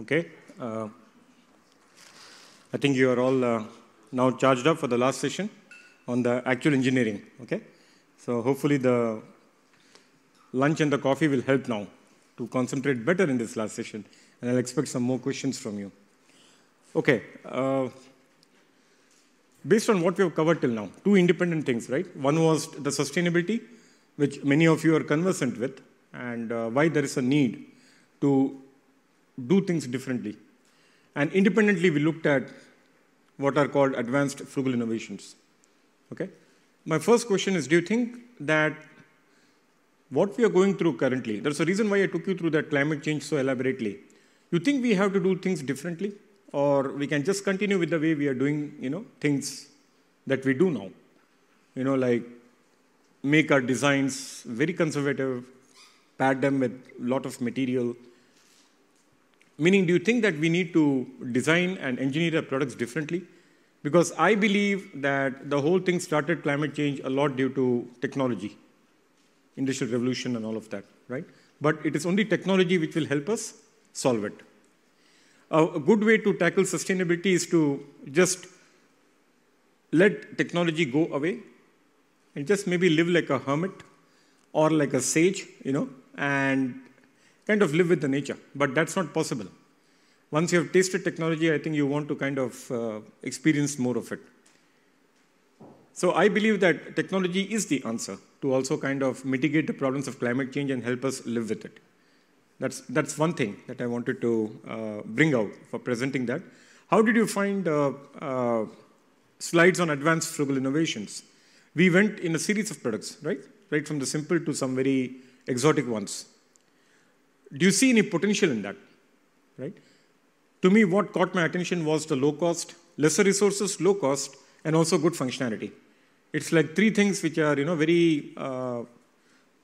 Okay. Uh, I think you are all uh, now charged up for the last session on the actual engineering. Okay. So hopefully the lunch and the coffee will help now to concentrate better in this last session, and I'll expect some more questions from you. Okay. Uh, based on what we have covered till now, two independent things, right? One was the sustainability, which many of you are conversant with, and uh, why there is a need to do things differently. And independently, we looked at what are called advanced frugal innovations. Okay? My first question is Do you think that what we are going through currently, there's a reason why I took you through that climate change so elaborately. You think we have to do things differently? Or we can just continue with the way we are doing, you know, things that we do now? You know, like make our designs very conservative, pad them with a lot of material, Meaning, do you think that we need to design and engineer our products differently? Because I believe that the whole thing started climate change a lot due to technology, industrial revolution, and all of that, right? But it is only technology which will help us solve it. A good way to tackle sustainability is to just let technology go away and just maybe live like a hermit or like a sage, you know, and kind of live with the nature. But that's not possible. Once you have tasted technology, I think you want to kind of uh, experience more of it. So I believe that technology is the answer to also kind of mitigate the problems of climate change and help us live with it. That's, that's one thing that I wanted to uh, bring out for presenting that. How did you find uh, uh slides on advanced frugal innovations? We went in a series of products, right? Right from the simple to some very exotic ones. Do you see any potential in that? Right? To me, what caught my attention was the low cost, lesser resources, low cost, and also good functionality. It's like three things which are, you know, very, uh,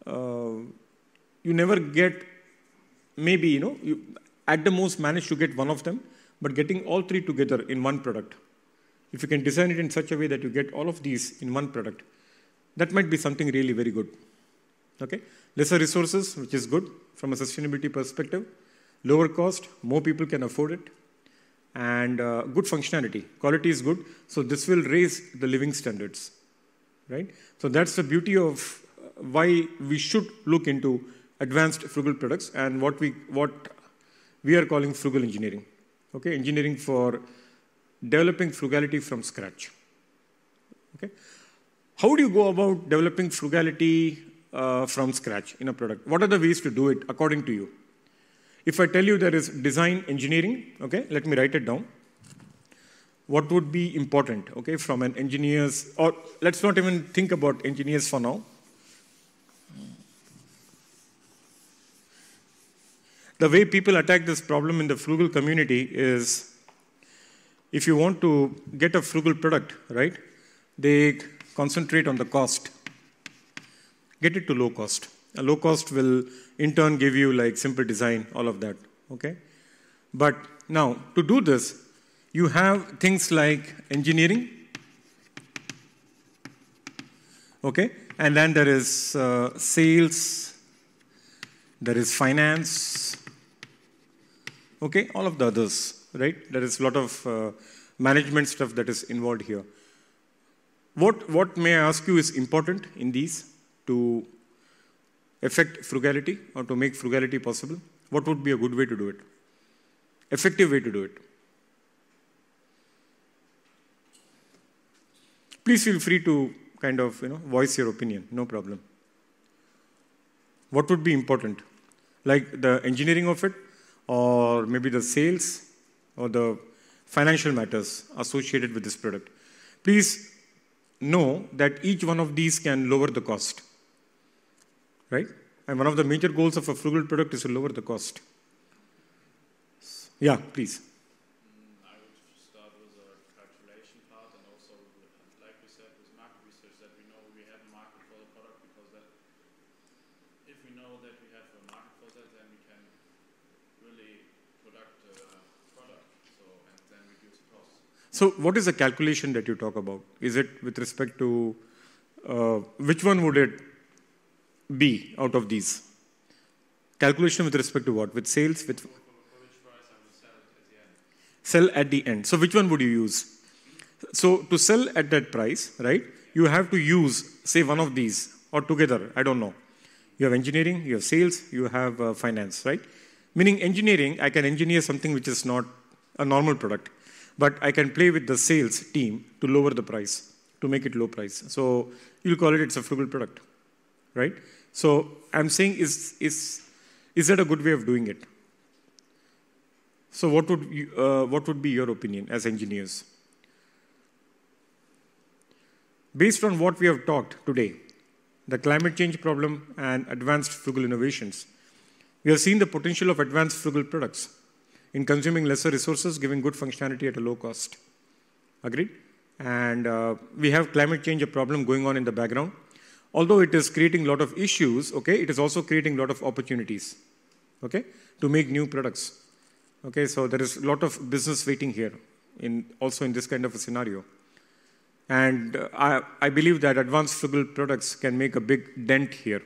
uh, you never get, maybe, you know, you at the most manage to get one of them, but getting all three together in one product. If you can design it in such a way that you get all of these in one product, that might be something really very good. Okay? Lesser resources, which is good from a sustainability perspective. Lower cost, more people can afford it. And uh, good functionality. Quality is good, so this will raise the living standards. Right? So that's the beauty of uh, why we should look into advanced frugal products and what we, what we are calling frugal engineering. Okay? Engineering for developing frugality from scratch. Okay? How do you go about developing frugality uh, from scratch in a product? What are the ways to do it according to you? If I tell you there is design engineering, okay, let me write it down. What would be important, okay, from an engineer's, or let's not even think about engineers for now. The way people attack this problem in the frugal community is if you want to get a frugal product, right, they concentrate on the cost get it to low cost. A low cost will in turn give you like simple design, all of that. Okay? But now, to do this, you have things like engineering. Okay? And then there is uh, sales, there is finance, okay? All of the others, right? There is a lot of uh, management stuff that is involved here. What, what may I ask you is important in these? To affect frugality or to make frugality possible? What would be a good way to do it? Effective way to do it. Please feel free to kind of you know voice your opinion, no problem. What would be important? Like the engineering of it, or maybe the sales, or the financial matters associated with this product. Please know that each one of these can lower the cost right? And one of the major goals of a frugal product is to lower the cost. Yeah, please. So, and then reduce costs. So what is the calculation that you talk about? Is it with respect to uh, which one would it be out of these? Calculation with respect to what? With sales? With sell at the end. So which one would you use? So to sell at that price, right, you have to use, say, one of these or together, I don't know. You have engineering, you have sales, you have uh, finance, right? Meaning engineering, I can engineer something which is not a normal product, but I can play with the sales team to lower the price, to make it low price. So you'll call it it's a frugal product, right? So I'm saying is, is, is that a good way of doing it? So what would, you, uh, what would be your opinion as engineers? Based on what we have talked today, the climate change problem and advanced frugal innovations, we have seen the potential of advanced frugal products in consuming lesser resources, giving good functionality at a low cost. Agreed? And uh, we have climate change a problem going on in the background. Although it is creating a lot of issues, okay, it is also creating a lot of opportunities, okay, to make new products. Okay, so there is a lot of business waiting here, in also in this kind of a scenario. And uh, I, I believe that advanced frugal products can make a big dent here.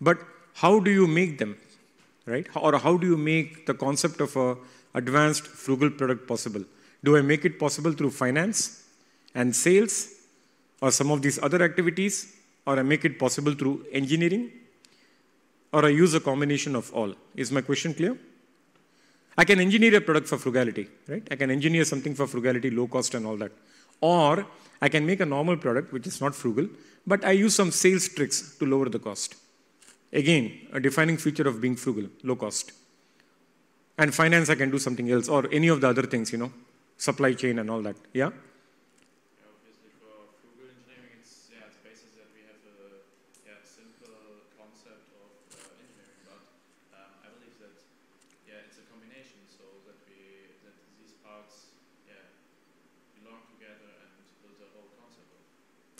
But how do you make them, right? Or how do you make the concept of a advanced frugal product possible? Do I make it possible through finance and sales or some of these other activities? Or I make it possible through engineering? Or I use a combination of all? Is my question clear? I can engineer a product for frugality, right? I can engineer something for frugality, low cost and all that. Or I can make a normal product which is not frugal, but I use some sales tricks to lower the cost. Again, a defining feature of being frugal, low cost. And finance, I can do something else, or any of the other things, you know, supply chain and all that. Yeah?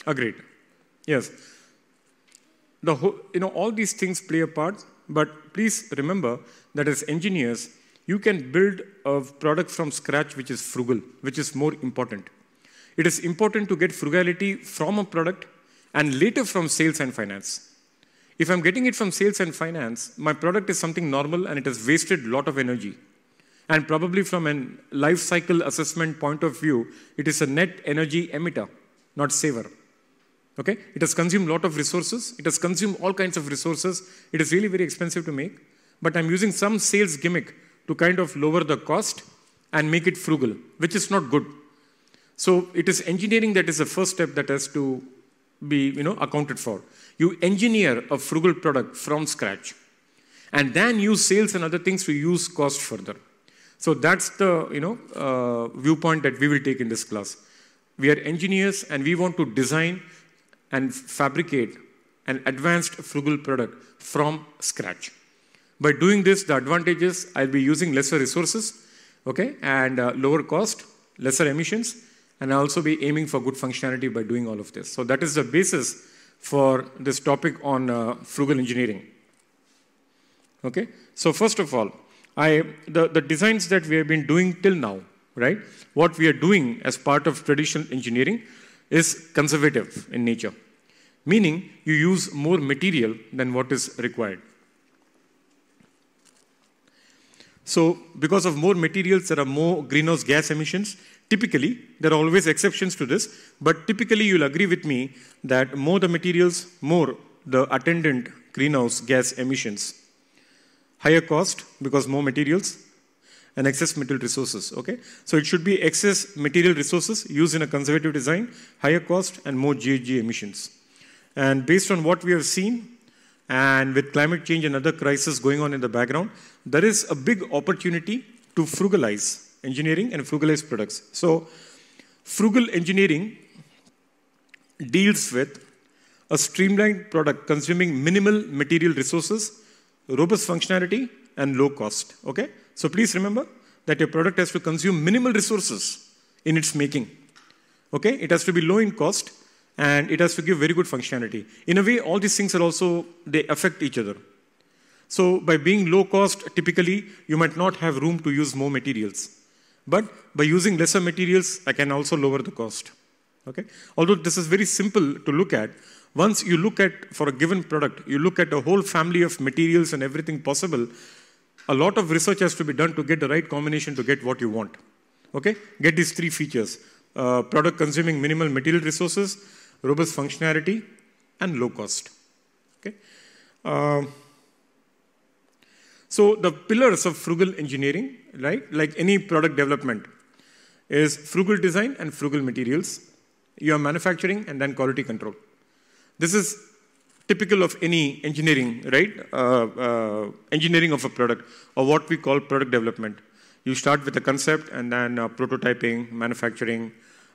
Agreed. Yes. The you know, all these things play a part, but please remember that as engineers, you can build a product from scratch which is frugal, which is more important. It is important to get frugality from a product and later from sales and finance. If I'm getting it from sales and finance, my product is something normal and it has wasted a lot of energy. And probably from a life cycle assessment point of view, it is a net energy emitter, not saver. Okay? It has consumed a lot of resources. It has consumed all kinds of resources. It is really very expensive to make. But I'm using some sales gimmick to kind of lower the cost and make it frugal, which is not good. So it is engineering that is the first step that has to be you know, accounted for. You engineer a frugal product from scratch and then use sales and other things to use cost further. So that's the you know, uh, viewpoint that we will take in this class. We are engineers and we want to design and fabricate an advanced frugal product from scratch. By doing this, the advantages, I'll be using lesser resources, okay, and uh, lower cost, lesser emissions, and I'll also be aiming for good functionality by doing all of this. So that is the basis for this topic on uh, frugal engineering. Okay, so first of all, I, the, the designs that we have been doing till now, right, what we are doing as part of traditional engineering is conservative in nature, meaning you use more material than what is required. So, because of more materials, there are more greenhouse gas emissions. Typically, there are always exceptions to this, but typically you'll agree with me that more the materials, more the attendant greenhouse gas emissions. Higher cost because more materials, and excess material resources. Okay, so it should be excess material resources used in a conservative design, higher cost, and more GHG emissions. And based on what we have seen, and with climate change and other crises going on in the background, there is a big opportunity to frugalize engineering and frugalize products. So, frugal engineering deals with a streamlined product consuming minimal material resources, robust functionality, and low cost. Okay? So please remember that your product has to consume minimal resources in its making. Okay? It has to be low in cost and it has to give very good functionality. In a way, all these things are also, they affect each other. So by being low cost, typically you might not have room to use more materials. But by using lesser materials, I can also lower the cost. Okay? Although this is very simple to look at, once you look at, for a given product, you look at a whole family of materials and everything possible, a lot of research has to be done to get the right combination to get what you want. Okay? Get these three features. Uh, product consuming minimal material resources, robust functionality, and low cost. Okay? Uh, so the pillars of frugal engineering, right, like any product development, is frugal design and frugal materials. You have manufacturing and then quality control. This is typical of any engineering, right? Uh, uh, engineering of a product, or what we call product development. You start with a concept and then uh, prototyping, manufacturing,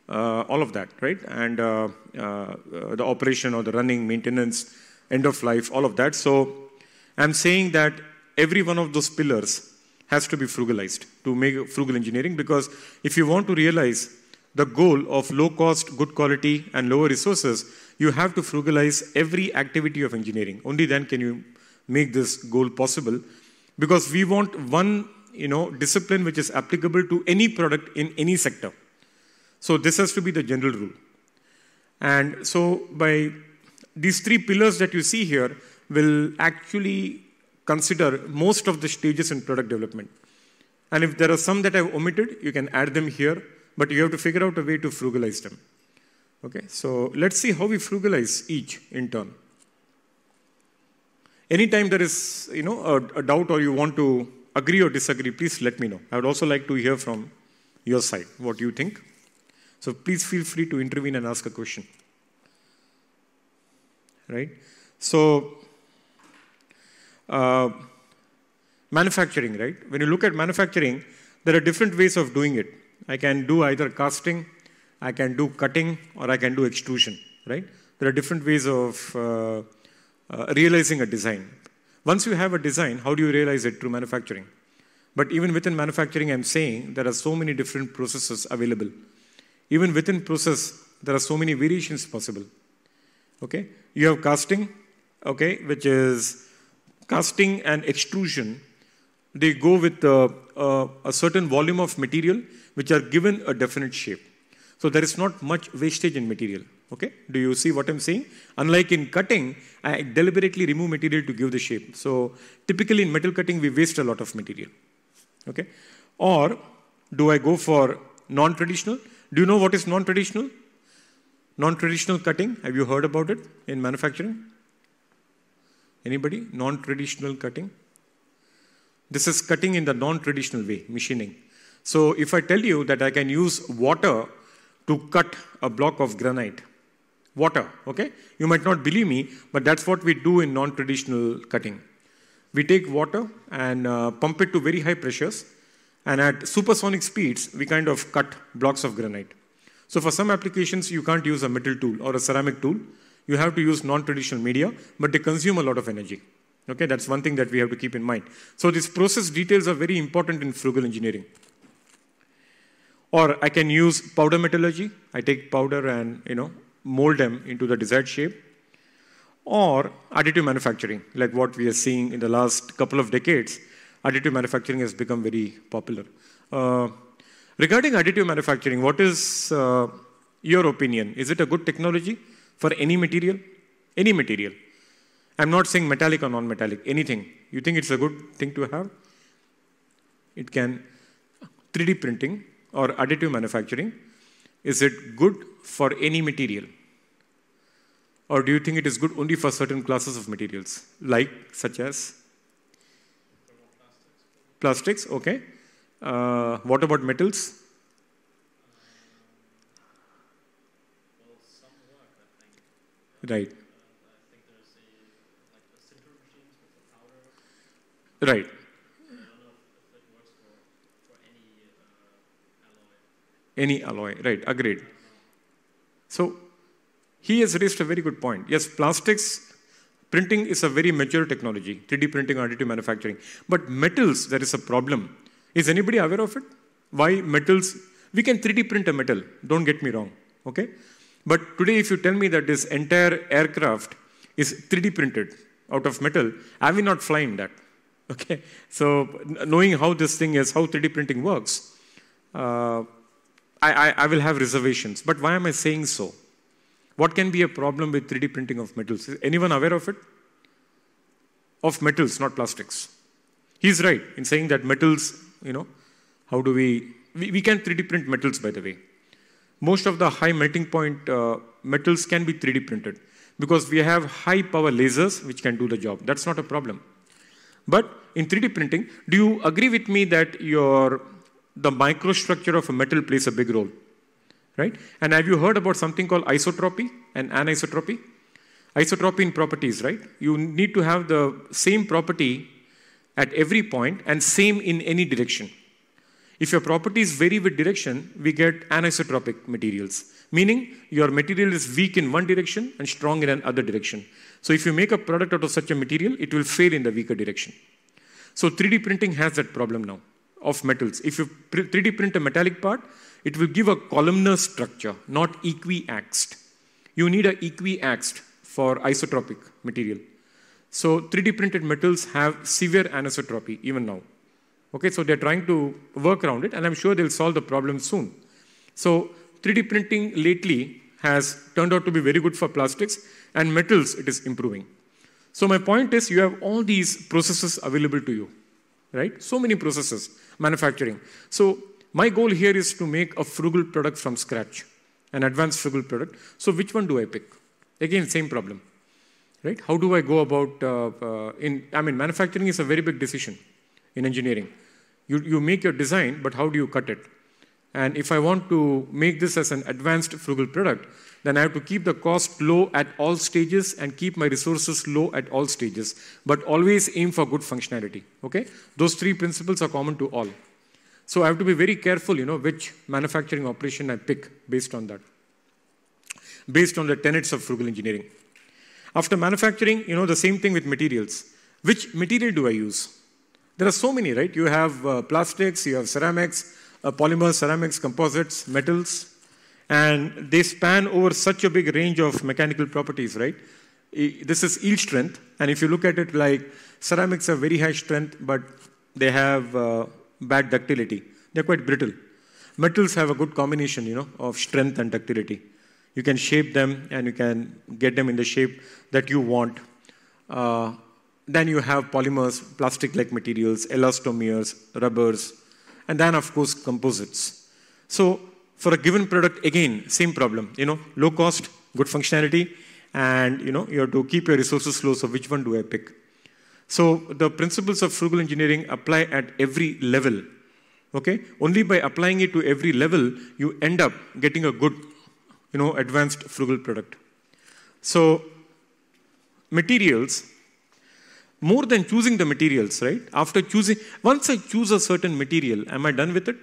uh, all of that, right? And uh, uh, the operation or the running, maintenance, end of life, all of that. So I'm saying that every one of those pillars has to be frugalized to make frugal engineering because if you want to realize the goal of low cost, good quality, and lower resources, you have to frugalize every activity of engineering. Only then can you make this goal possible. Because we want one you know, discipline which is applicable to any product in any sector. So this has to be the general rule. And so by these three pillars that you see here will actually consider most of the stages in product development. And if there are some that I've omitted, you can add them here but you have to figure out a way to frugalize them. Okay, so let's see how we frugalize each in turn. Anytime there is, you know, a, a doubt or you want to agree or disagree, please let me know. I would also like to hear from your side what you think. So please feel free to intervene and ask a question. Right? So, uh, manufacturing, right? When you look at manufacturing, there are different ways of doing it. I can do either casting, I can do cutting, or I can do extrusion, right? There are different ways of uh, uh, realizing a design. Once you have a design, how do you realize it through manufacturing? But even within manufacturing, I'm saying there are so many different processes available. Even within process, there are so many variations possible. Okay? You have casting, okay, which is casting and extrusion. They go with uh, uh, a certain volume of material which are given a definite shape. So there is not much wastage in material. Okay? Do you see what I'm saying? Unlike in cutting, I deliberately remove material to give the shape. So typically in metal cutting, we waste a lot of material. Okay? Or do I go for non-traditional? Do you know what is non-traditional? Non-traditional cutting, have you heard about it in manufacturing? Anybody? Non-traditional cutting? This is cutting in the non-traditional way, machining. So if I tell you that I can use water to cut a block of granite, water, okay? You might not believe me, but that's what we do in non-traditional cutting. We take water and uh, pump it to very high pressures, and at supersonic speeds, we kind of cut blocks of granite. So for some applications, you can't use a metal tool or a ceramic tool. You have to use non-traditional media, but they consume a lot of energy. Okay, that's one thing that we have to keep in mind. So these process details are very important in frugal engineering. Or I can use powder metallurgy. I take powder and you know mold them into the desired shape. Or additive manufacturing, like what we are seeing in the last couple of decades. Additive manufacturing has become very popular. Uh, regarding additive manufacturing, what is uh, your opinion? Is it a good technology for any material? Any material. I'm not saying metallic or non-metallic, anything. You think it's a good thing to have? It can 3D printing or additive manufacturing, is it good for any material? Or do you think it is good only for certain classes of materials, like such as? Plastics, okay. Uh, what about metals? Right. Right. Any alloy. Right, agreed. So he has raised a very good point. Yes, plastics printing is a very mature technology, 3D printing, additive manufacturing. But metals, there is a problem. Is anybody aware of it? Why metals? We can 3D print a metal, don't get me wrong, okay? But today, if you tell me that this entire aircraft is 3D printed out of metal, I will not fly in that, okay? So, knowing how this thing is, how 3D printing works, uh, I, I, I, will have reservations. But why am I saying so? What can be a problem with 3D printing of metals? Is anyone aware of it? Of metals, not plastics. He's right in saying that metals, you know, how do we, we, we can 3D print metals, by the way. Most of the high melting point uh, metals can be 3D printed because we have high power lasers which can do the job. That's not a problem. But in 3D printing, do you agree with me that your the microstructure of a metal plays a big role? Right? And have you heard about something called isotropy and anisotropy? Isotropy in properties, right? You need to have the same property at every point and same in any direction. If your properties vary with direction, we get anisotropic materials, meaning your material is weak in one direction and strong in another direction. So if you make a product out of such a material, it will fail in the weaker direction. So 3D printing has that problem now of metals. If you 3D print a metallic part, it will give a columnar structure, not equiaxed. You need an equiaxed for isotropic material. So 3D printed metals have severe anisotropy even now. Okay, so they're trying to work around it, and I'm sure they'll solve the problem soon. So 3D printing lately has turned out to be very good for plastics, and metals it is improving. So my point is, you have all these processes available to you, right? So many processes, manufacturing. So my goal here is to make a frugal product from scratch, an advanced frugal product. So which one do I pick? Again, same problem right? How do I go about, uh, uh, in, I mean, manufacturing is a very big decision in engineering. You, you make your design, but how do you cut it? And if I want to make this as an advanced frugal product, then I have to keep the cost low at all stages and keep my resources low at all stages, but always aim for good functionality, okay? Those three principles are common to all. So I have to be very careful, you know, which manufacturing operation I pick based on that, based on the tenets of frugal engineering. After manufacturing, you know, the same thing with materials. Which material do I use? There are so many, right? You have uh, plastics, you have ceramics, uh, polymers, ceramics, composites, metals, and they span over such a big range of mechanical properties, right? This is yield strength, and if you look at it like ceramics have very high strength, but they have uh, bad ductility. They're quite brittle. Metals have a good combination, you know, of strength and ductility. You can shape them and you can get them in the shape that you want. Uh, then you have polymers, plastic-like materials, elastomers, rubbers, and then of course composites. So for a given product, again, same problem, you know, low cost, good functionality, and you know, you have to keep your resources low, so which one do I pick? So the principles of frugal engineering apply at every level. Okay? Only by applying it to every level, you end up getting a good you know, advanced frugal product. So materials, more than choosing the materials, right? After choosing, once I choose a certain material, am I done with it?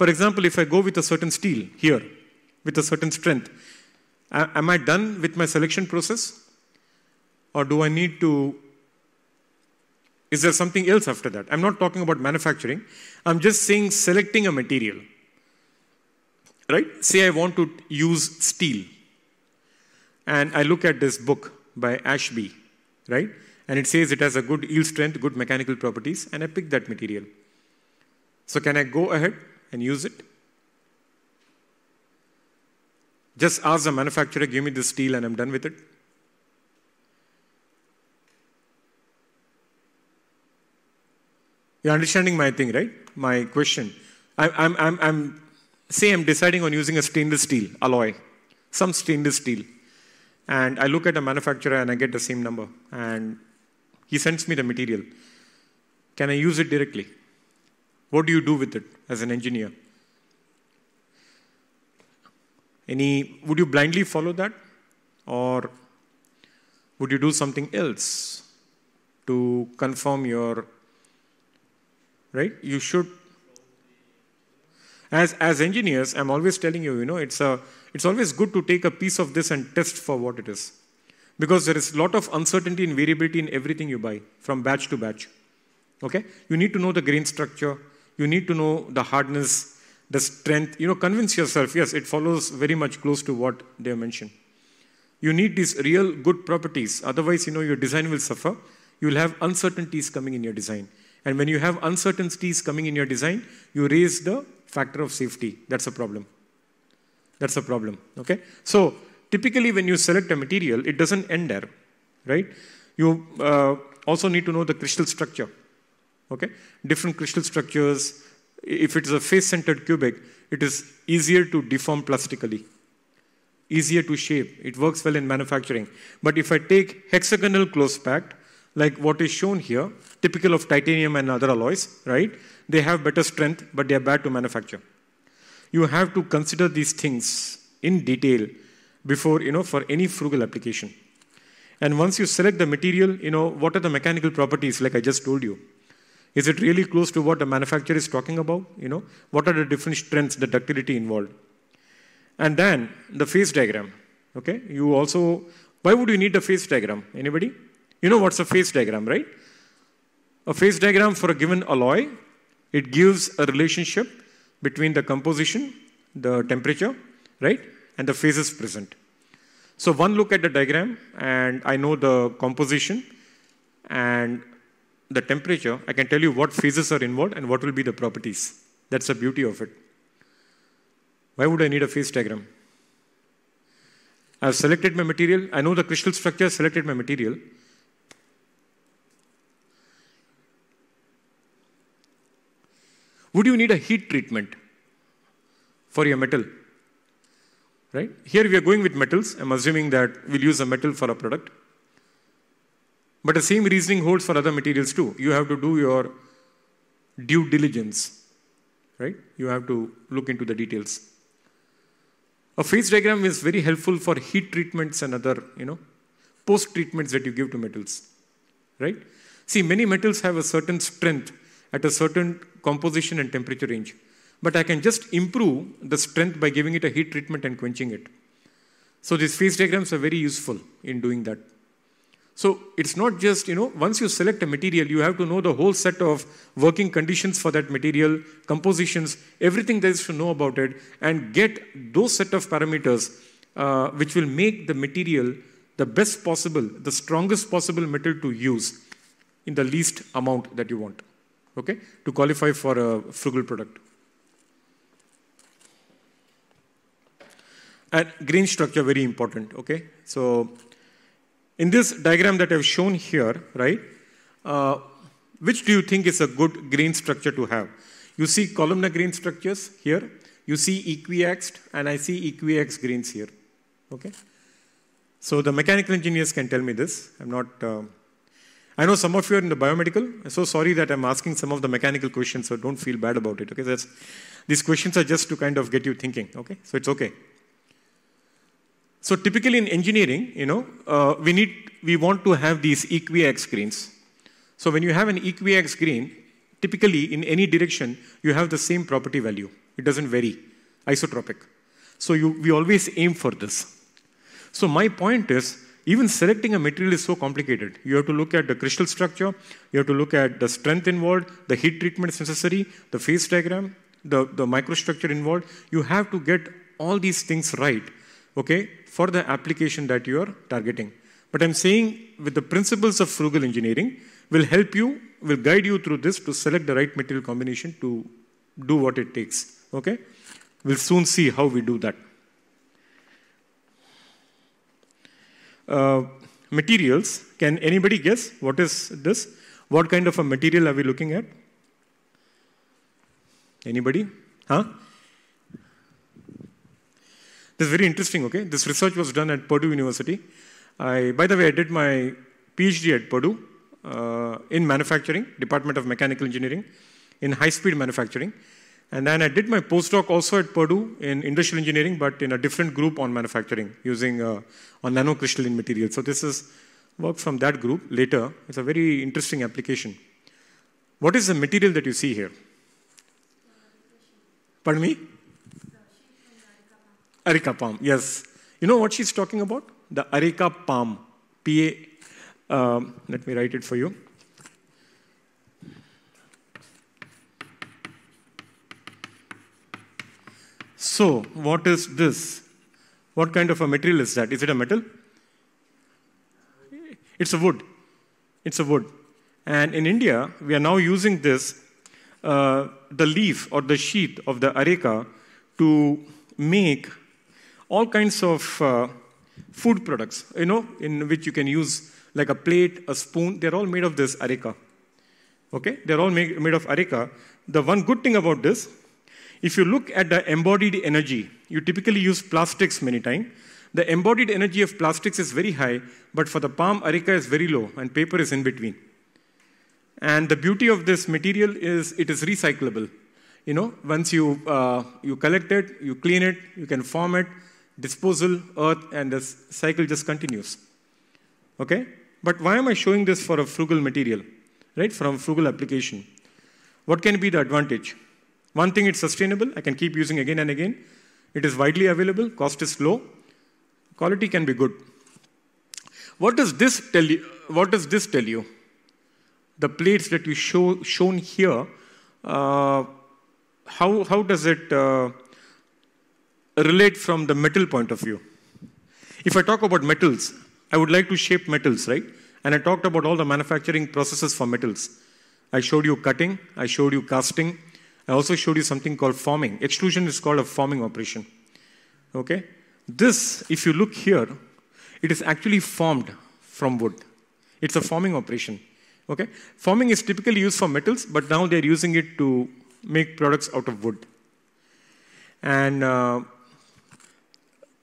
For example, if I go with a certain steel here, with a certain strength, am I done with my selection process? Or do I need to, is there something else after that? I'm not talking about manufacturing. I'm just saying selecting a material right? Say I want to use steel. And I look at this book by Ashby, right? And it says it has a good yield strength, good mechanical properties, and I pick that material. So can I go ahead and use it? Just ask the manufacturer, give me the steel and I'm done with it. You're understanding my thing, right? My question. I, I'm, I'm, I'm say I'm deciding on using a stainless steel alloy, some stainless steel, and I look at a manufacturer and I get the same number, and he sends me the material. Can I use it directly? What do you do with it as an engineer? Any, would you blindly follow that? Or would you do something else to confirm your, right? You should as, as engineers, I'm always telling you, you know, it's, a, it's always good to take a piece of this and test for what it is. Because there is a lot of uncertainty and variability in everything you buy, from batch to batch. Okay? You need to know the grain structure. You need to know the hardness, the strength. You know, convince yourself, yes, it follows very much close to what they mentioned. You need these real good properties. Otherwise, you know, your design will suffer. You will have uncertainties coming in your design. And when you have uncertainties coming in your design, you raise the factor of safety. That's a problem. That's a problem. Okay? So typically when you select a material, it doesn't end there, right? You uh, also need to know the crystal structure. Okay? Different crystal structures. If it is a face-centered cubic, it is easier to deform plastically, easier to shape. It works well in manufacturing. But if I take hexagonal close packed, like what is shown here, typical of titanium and other alloys, right? They have better strength, but they are bad to manufacture. You have to consider these things in detail before, you know, for any frugal application. And once you select the material, you know, what are the mechanical properties, like I just told you? Is it really close to what the manufacturer is talking about? You know, what are the different strengths, the ductility involved? And then the phase diagram. Okay, you also, why would you need a phase diagram? Anybody? You know what's a phase diagram, right? A phase diagram for a given alloy, it gives a relationship between the composition, the temperature, right, and the phases present. So one look at the diagram, and I know the composition and the temperature. I can tell you what phases are involved and what will be the properties. That's the beauty of it. Why would I need a phase diagram? I've selected my material. I know the crystal structure, selected my material. Would you need a heat treatment for your metal? Right? Here we are going with metals. I'm assuming that we'll use a metal for a product. But the same reasoning holds for other materials too. You have to do your due diligence, right? You have to look into the details. A phase diagram is very helpful for heat treatments and other, you know, post treatments that you give to metals, right? See, many metals have a certain strength at a certain composition and temperature range. But I can just improve the strength by giving it a heat treatment and quenching it. So these phase diagrams are very useful in doing that. So it's not just, you know, once you select a material, you have to know the whole set of working conditions for that material, compositions, everything there is to know about it, and get those set of parameters uh, which will make the material the best possible, the strongest possible metal to use in the least amount that you want okay, to qualify for a frugal product. And grain structure, very important, okay? So in this diagram that I've shown here, right, uh, which do you think is a good grain structure to have? You see columnar grain structures here, you see equiaxed, and I see equiaxed grains here, okay? So the mechanical engineers can tell me this. I'm not... Uh, I know some of you are in the biomedical. I'm so sorry that I'm asking some of the mechanical questions, so don't feel bad about it. Okay, That's, these questions are just to kind of get you thinking. Okay, so it's okay. So typically in engineering, you know, uh, we need we want to have these equiaxed grains. So when you have an equiaxed grain, typically in any direction you have the same property value. It doesn't vary, isotropic. So you, we always aim for this. So my point is even selecting a material is so complicated. You have to look at the crystal structure, you have to look at the strength involved, the heat treatments necessary, the phase diagram, the, the microstructure involved. You have to get all these things right, okay, for the application that you are targeting. But I'm saying with the principles of frugal engineering will help you, will guide you through this to select the right material combination to do what it takes, okay? We'll soon see how we do that. Uh, materials. Can anybody guess what is this? What kind of a material are we looking at? Anybody? Huh? This is very interesting, okay? This research was done at Purdue University. I, by the way, I did my PhD at Purdue uh, in manufacturing, Department of Mechanical Engineering, in high-speed manufacturing. And then I did my postdoc also at Purdue in industrial engineering, but in a different group on manufacturing using uh, on nanocrystalline materials. So this is work from that group later. It's a very interesting application. What is the material that you see here? Pardon me? Areca palm, yes. You know what she's talking about? The Areca palm. P-A, um, let me write it for you. So, what is this? What kind of a material is that? Is it a metal? It's a wood. It's a wood. And in India, we are now using this, uh, the leaf or the sheath of the areca, to make all kinds of uh, food products, you know, in which you can use like a plate, a spoon. They're all made of this areca. Okay, they're all made, made of areca. The one good thing about this, if you look at the embodied energy, you typically use plastics many times. The embodied energy of plastics is very high, but for the palm, areca is very low, and paper is in between. And the beauty of this material is it is recyclable. You know, once you, uh, you collect it, you clean it, you can form it, disposal, earth, and the cycle just continues. Okay? But why am I showing this for a frugal material, right? From frugal application. What can be the advantage? One thing, it's sustainable. I can keep using again and again. It is widely available. Cost is low. Quality can be good. What does this tell you? What does this tell you? The plates that you show shown here. Uh, how how does it uh, relate from the metal point of view? If I talk about metals, I would like to shape metals, right? And I talked about all the manufacturing processes for metals. I showed you cutting, I showed you casting, I also showed you something called forming. Extrusion is called a forming operation. Okay? This, if you look here, it is actually formed from wood. It's a forming operation. Okay? Forming is typically used for metals, but now they're using it to make products out of wood. And uh,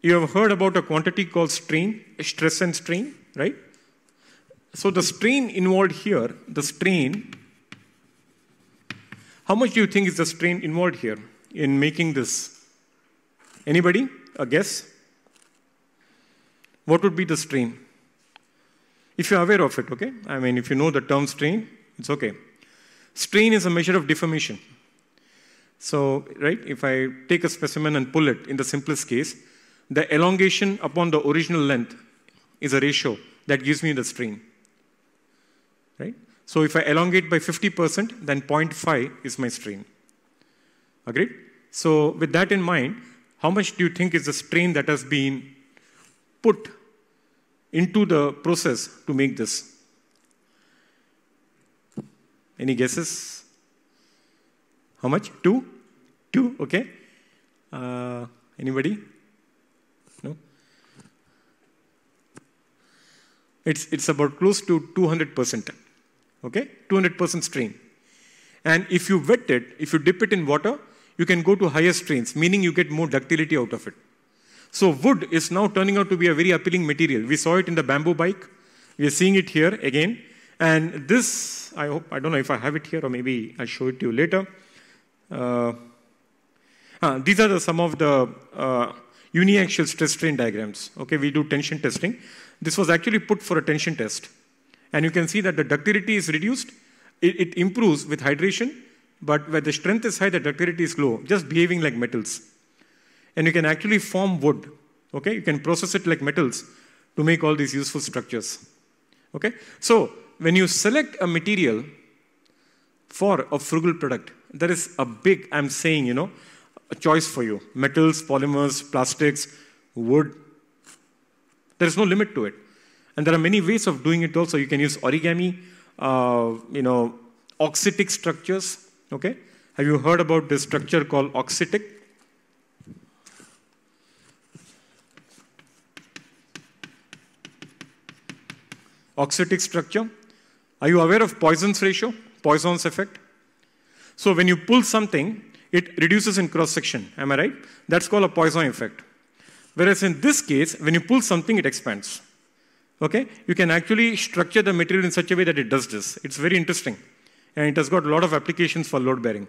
you have heard about a quantity called strain, stress and strain, right? So the strain involved here, the strain, how much do you think is the strain involved here in making this? Anybody? A guess? What would be the strain? If you're aware of it, okay? I mean, if you know the term strain, it's okay. Strain is a measure of deformation. So, right, if I take a specimen and pull it in the simplest case, the elongation upon the original length is a ratio that gives me the strain. Right? So if I elongate by 50%, then 0.5 is my strain. Agreed? So with that in mind, how much do you think is the strain that has been put into the process to make this? Any guesses? How much? Two? Two, okay. Uh, anybody? It's, it's about close to 200%. Okay? 200% strain. And if you wet it, if you dip it in water, you can go to higher strains, meaning you get more ductility out of it. So wood is now turning out to be a very appealing material. We saw it in the bamboo bike. We are seeing it here again. And this, I hope, I don't know if I have it here or maybe I'll show it to you later. Uh, uh, these are the, some of the uh, uniaxial stress strain diagrams. Okay, we do tension testing. This was actually put for a tension test. And you can see that the ductility is reduced. It, it improves with hydration, but where the strength is high, the ductility is low, just behaving like metals. And you can actually form wood. Okay, you can process it like metals to make all these useful structures. Okay, so when you select a material for a frugal product, there is a big, I'm saying, you know, a choice for you metals, polymers, plastics, wood, there is no limit to it. And there are many ways of doing it also. You can use origami, uh, you know, auxetic structures. Okay? Have you heard about this structure called auxetic? Auxetic structure. Are you aware of Poisson's ratio? Poisson's effect? So when you pull something, it reduces in cross section. Am I right? That's called a Poisson effect. Whereas in this case, when you pull something, it expands. Okay? You can actually structure the material in such a way that it does this. It's very interesting. And it has got a lot of applications for load bearing.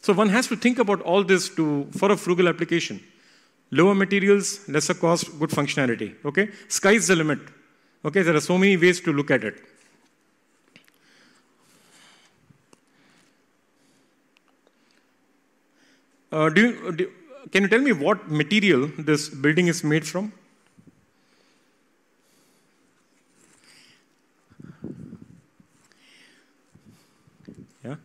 So one has to think about all this to, for a frugal application. Lower materials, lesser cost, good functionality. Okay? Sky's the limit. Okay? There are so many ways to look at it. Uh, do, you, do, can you tell me what material this building is made from? Yeah?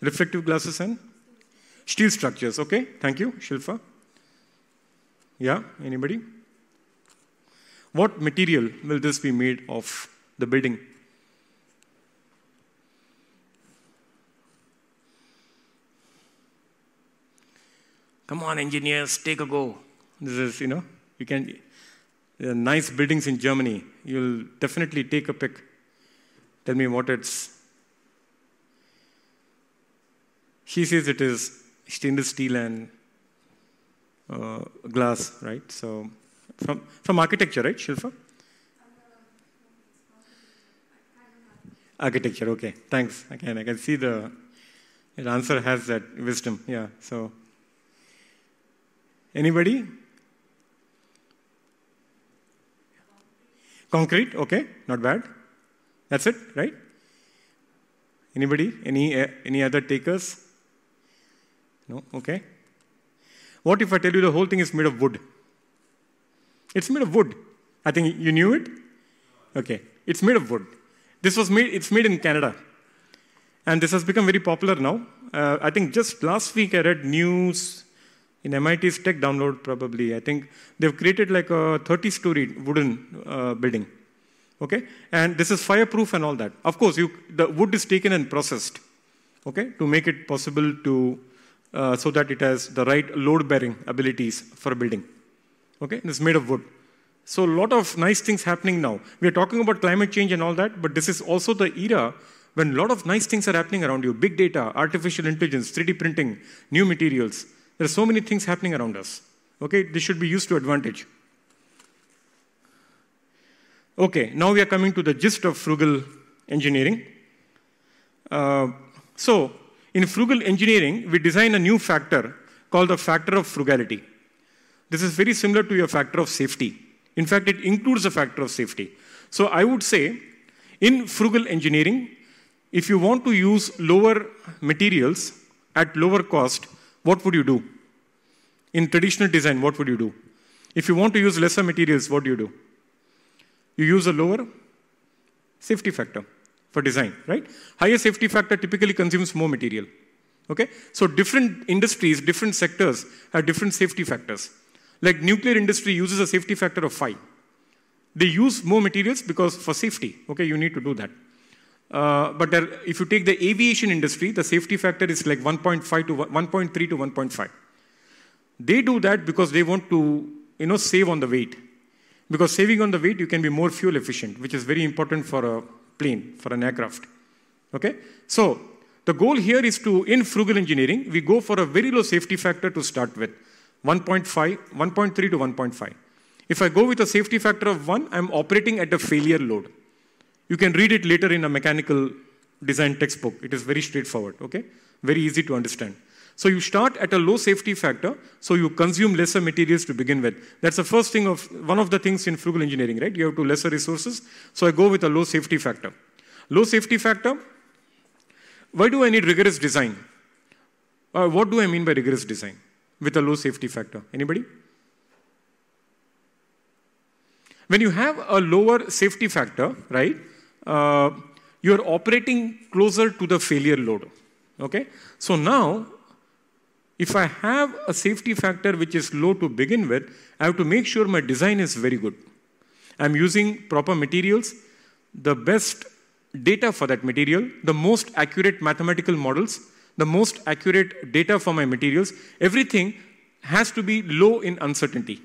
Reflective glasses and steel structures. Okay, thank you, Shilpa. Yeah, anybody? What material will this be made of, the building? Come on, engineers, take a go. This is, you know, you can, nice buildings in Germany. You'll definitely take a pick. Tell me what it's. She says it is stainless steel and uh, glass, right? So from, from architecture, right, Shilpa? Architecture, okay. Thanks. Again, I can see the, the answer has that wisdom. Yeah. So, anybody? Concrete, okay, not bad. That's it, right? Anybody? Any uh, any other takers? No, okay. What if I tell you the whole thing is made of wood? It's made of wood. I think you knew it? Okay. It's made of wood. This was made, it's made in Canada. And this has become very popular now. Uh, I think just last week I read news in MIT's tech download, probably. I think they've created like a 30 story wooden uh, building. Okay? And this is fireproof and all that. Of course, you, the wood is taken and processed, okay, to make it possible to, uh, so that it has the right load bearing abilities for a building. Okay? And it's made of wood. So, a lot of nice things happening now. We are talking about climate change and all that, but this is also the era when a lot of nice things are happening around you big data, artificial intelligence, 3D printing, new materials. There are so many things happening around us. Okay, this should be used to advantage. Okay, now we are coming to the gist of frugal engineering. Uh, so, in frugal engineering, we design a new factor called the factor of frugality. This is very similar to your factor of safety. In fact, it includes a factor of safety. So I would say, in frugal engineering, if you want to use lower materials at lower cost, what would you do? In traditional design, what would you do? If you want to use lesser materials, what do you do? You use a lower safety factor for design, right? Higher safety factor typically consumes more material. Okay? So different industries, different sectors have different safety factors. Like nuclear industry uses a safety factor of 5. They use more materials because for safety, okay, you need to do that. Uh, but there, if you take the aviation industry, the safety factor is like 1.5 to 1.3 to 1.5. They do that because they want to, you know, save on the weight. Because saving on the weight, you can be more fuel efficient, which is very important for a plane, for an aircraft. Okay? So, the goal here is to, in frugal engineering, we go for a very low safety factor to start with. 1.5, 1.3 to 1.5. If I go with a safety factor of 1, I'm operating at a failure load. You can read it later in a mechanical design textbook. It is very straightforward, okay? Very easy to understand. So you start at a low safety factor, so you consume lesser materials to begin with. That's the first thing of, one of the things in frugal engineering, right? You have to lesser resources, so I go with a low safety factor. Low safety factor, why do I need rigorous design? Uh, what do I mean by rigorous design? with a low safety factor. Anybody? When you have a lower safety factor, right, uh, you're operating closer to the failure load. Okay? So now, if I have a safety factor which is low to begin with, I have to make sure my design is very good. I'm using proper materials, the best data for that material, the most accurate mathematical models, the most accurate data for my materials, everything has to be low in uncertainty,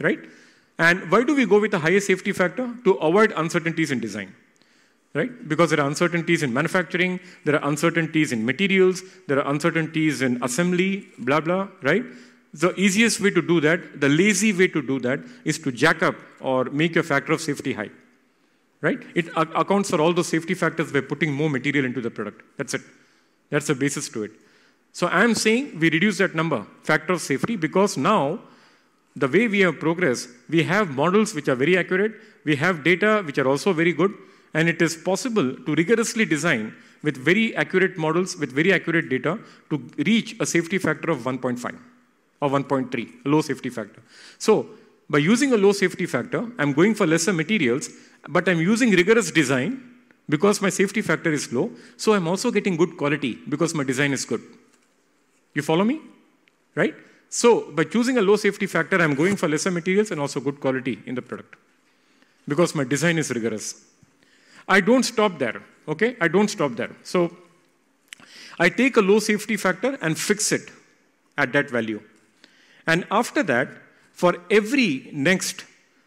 right? And why do we go with a higher safety factor? To avoid uncertainties in design, right? Because there are uncertainties in manufacturing, there are uncertainties in materials, there are uncertainties in assembly, blah, blah, right? The easiest way to do that, the lazy way to do that, is to jack up or make your factor of safety high, right? It accounts for all those safety factors by putting more material into the product. That's it. That's the basis to it. So I'm saying we reduce that number, factor of safety, because now the way we have progressed, we have models which are very accurate, we have data which are also very good, and it is possible to rigorously design with very accurate models, with very accurate data, to reach a safety factor of 1.5 or 1.3, a low safety factor. So by using a low safety factor, I'm going for lesser materials, but I'm using rigorous design because my safety factor is low, so I'm also getting good quality because my design is good. You follow me? Right? So, by choosing a low safety factor, I'm going for lesser materials and also good quality in the product because my design is rigorous. I don't stop there, okay? I don't stop there. So, I take a low safety factor and fix it at that value. And after that, for every next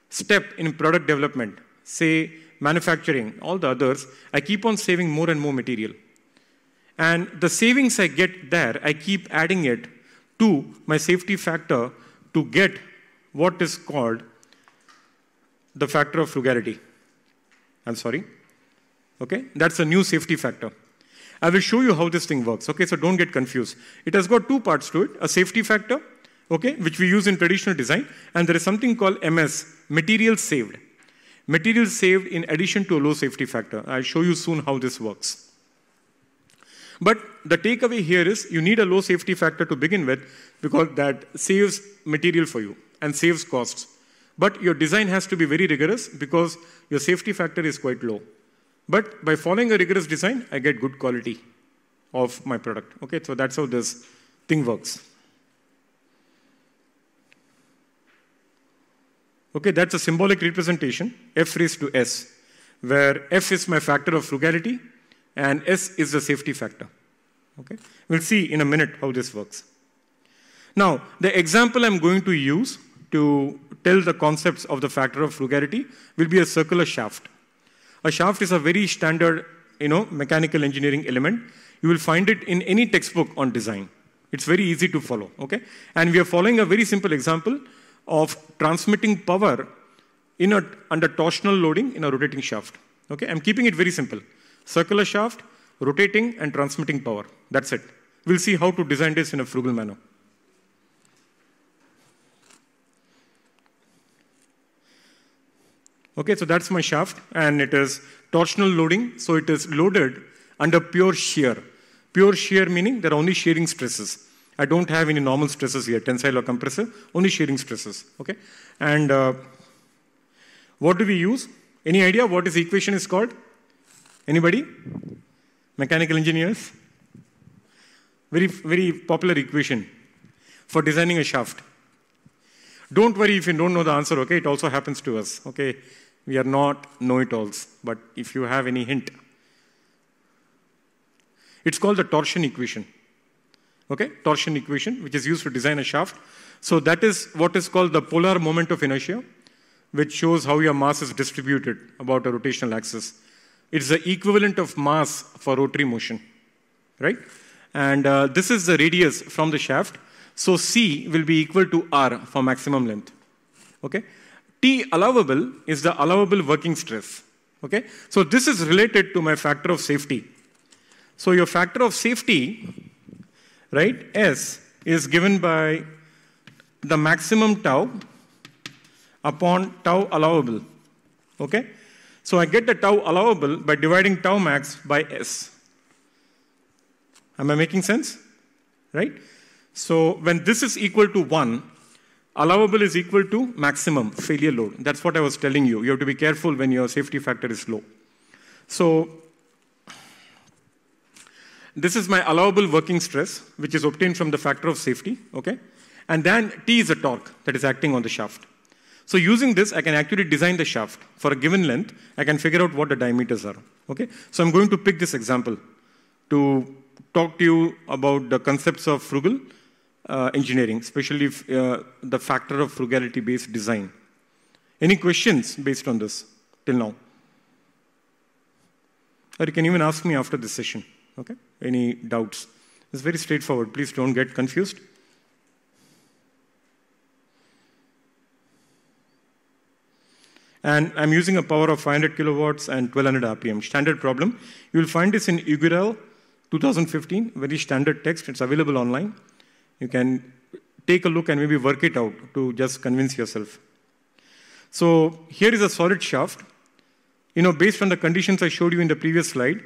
step in product development, say manufacturing, all the others, I keep on saving more and more material. And the savings I get there, I keep adding it to my safety factor to get what is called the factor of frugality. I'm sorry. Okay, that's a new safety factor. I will show you how this thing works. Okay, so don't get confused. It has got two parts to it a safety factor, okay, which we use in traditional design, and there is something called MS, material saved. Material saved in addition to a low safety factor. I'll show you soon how this works. But the takeaway here is you need a low safety factor to begin with because that saves material for you and saves costs. But your design has to be very rigorous because your safety factor is quite low. But by following a rigorous design, I get good quality of my product. Okay, so that's how this thing works. Okay, that's a symbolic representation, f raised to s, where f is my factor of frugality and s is the safety factor. Okay, we'll see in a minute how this works. Now, the example I'm going to use to tell the concepts of the factor of frugality will be a circular shaft. A shaft is a very standard, you know, mechanical engineering element. You will find it in any textbook on design. It's very easy to follow, okay? And we are following a very simple example of transmitting power in a, under torsional loading in a rotating shaft. Okay, I'm keeping it very simple. Circular shaft, rotating and transmitting power. That's it. We'll see how to design this in a frugal manner. Okay, so that's my shaft, and it is torsional loading, so it is loaded under pure shear. Pure shear meaning there are only shearing stresses. I don't have any normal stresses here, tensile or compressive, only shearing stresses. Okay, and uh, what do we use? Any idea what this equation is called? Anybody? Mechanical engineers? Very, very popular equation for designing a shaft. Don't worry if you don't know the answer, okay? It also happens to us, okay? We are not know-it-alls, but if you have any hint. It's called the torsion equation. Okay, torsion equation, which is used to design a shaft. So that is what is called the polar moment of inertia, which shows how your mass is distributed about a rotational axis. It's the equivalent of mass for rotary motion, right? And uh, this is the radius from the shaft. So C will be equal to R for maximum length. Okay? T allowable is the allowable working stress. Okay? So this is related to my factor of safety. So your factor of safety, right, S is given by the maximum tau upon tau allowable. Okay? So I get the tau allowable by dividing tau max by S. Am I making sense? Right? So when this is equal to 1, Allowable is equal to maximum failure load. That's what I was telling you. You have to be careful when your safety factor is low. So this is my allowable working stress, which is obtained from the factor of safety, okay? And then T is a torque that is acting on the shaft. So using this, I can actually design the shaft. For a given length, I can figure out what the diameters are, okay? So I'm going to pick this example to talk to you about the concepts of frugal uh, engineering, especially if, uh, the factor of frugality-based design. Any questions based on this till now? Or you can even ask me after this session, okay? Any doubts? It's very straightforward. Please don't get confused. And I'm using a power of 500 kilowatts and 1200 RPM. Standard problem. You will find this in Ugural 2015, very standard text. It's available online. You can take a look and maybe work it out to just convince yourself. So here is a solid shaft. You know, based on the conditions I showed you in the previous slide,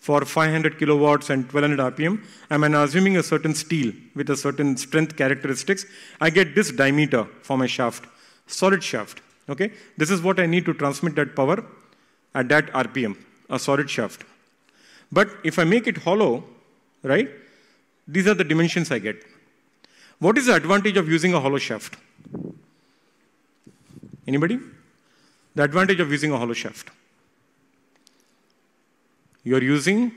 for 500 kilowatts and 1200 RPM, I'm assuming a certain steel with a certain strength characteristics. I get this diameter for my shaft, solid shaft. Okay, this is what I need to transmit that power at that RPM, a solid shaft. But if I make it hollow, right, these are the dimensions I get. What is the advantage of using a hollow shaft? Anybody? The advantage of using a hollow shaft. You are using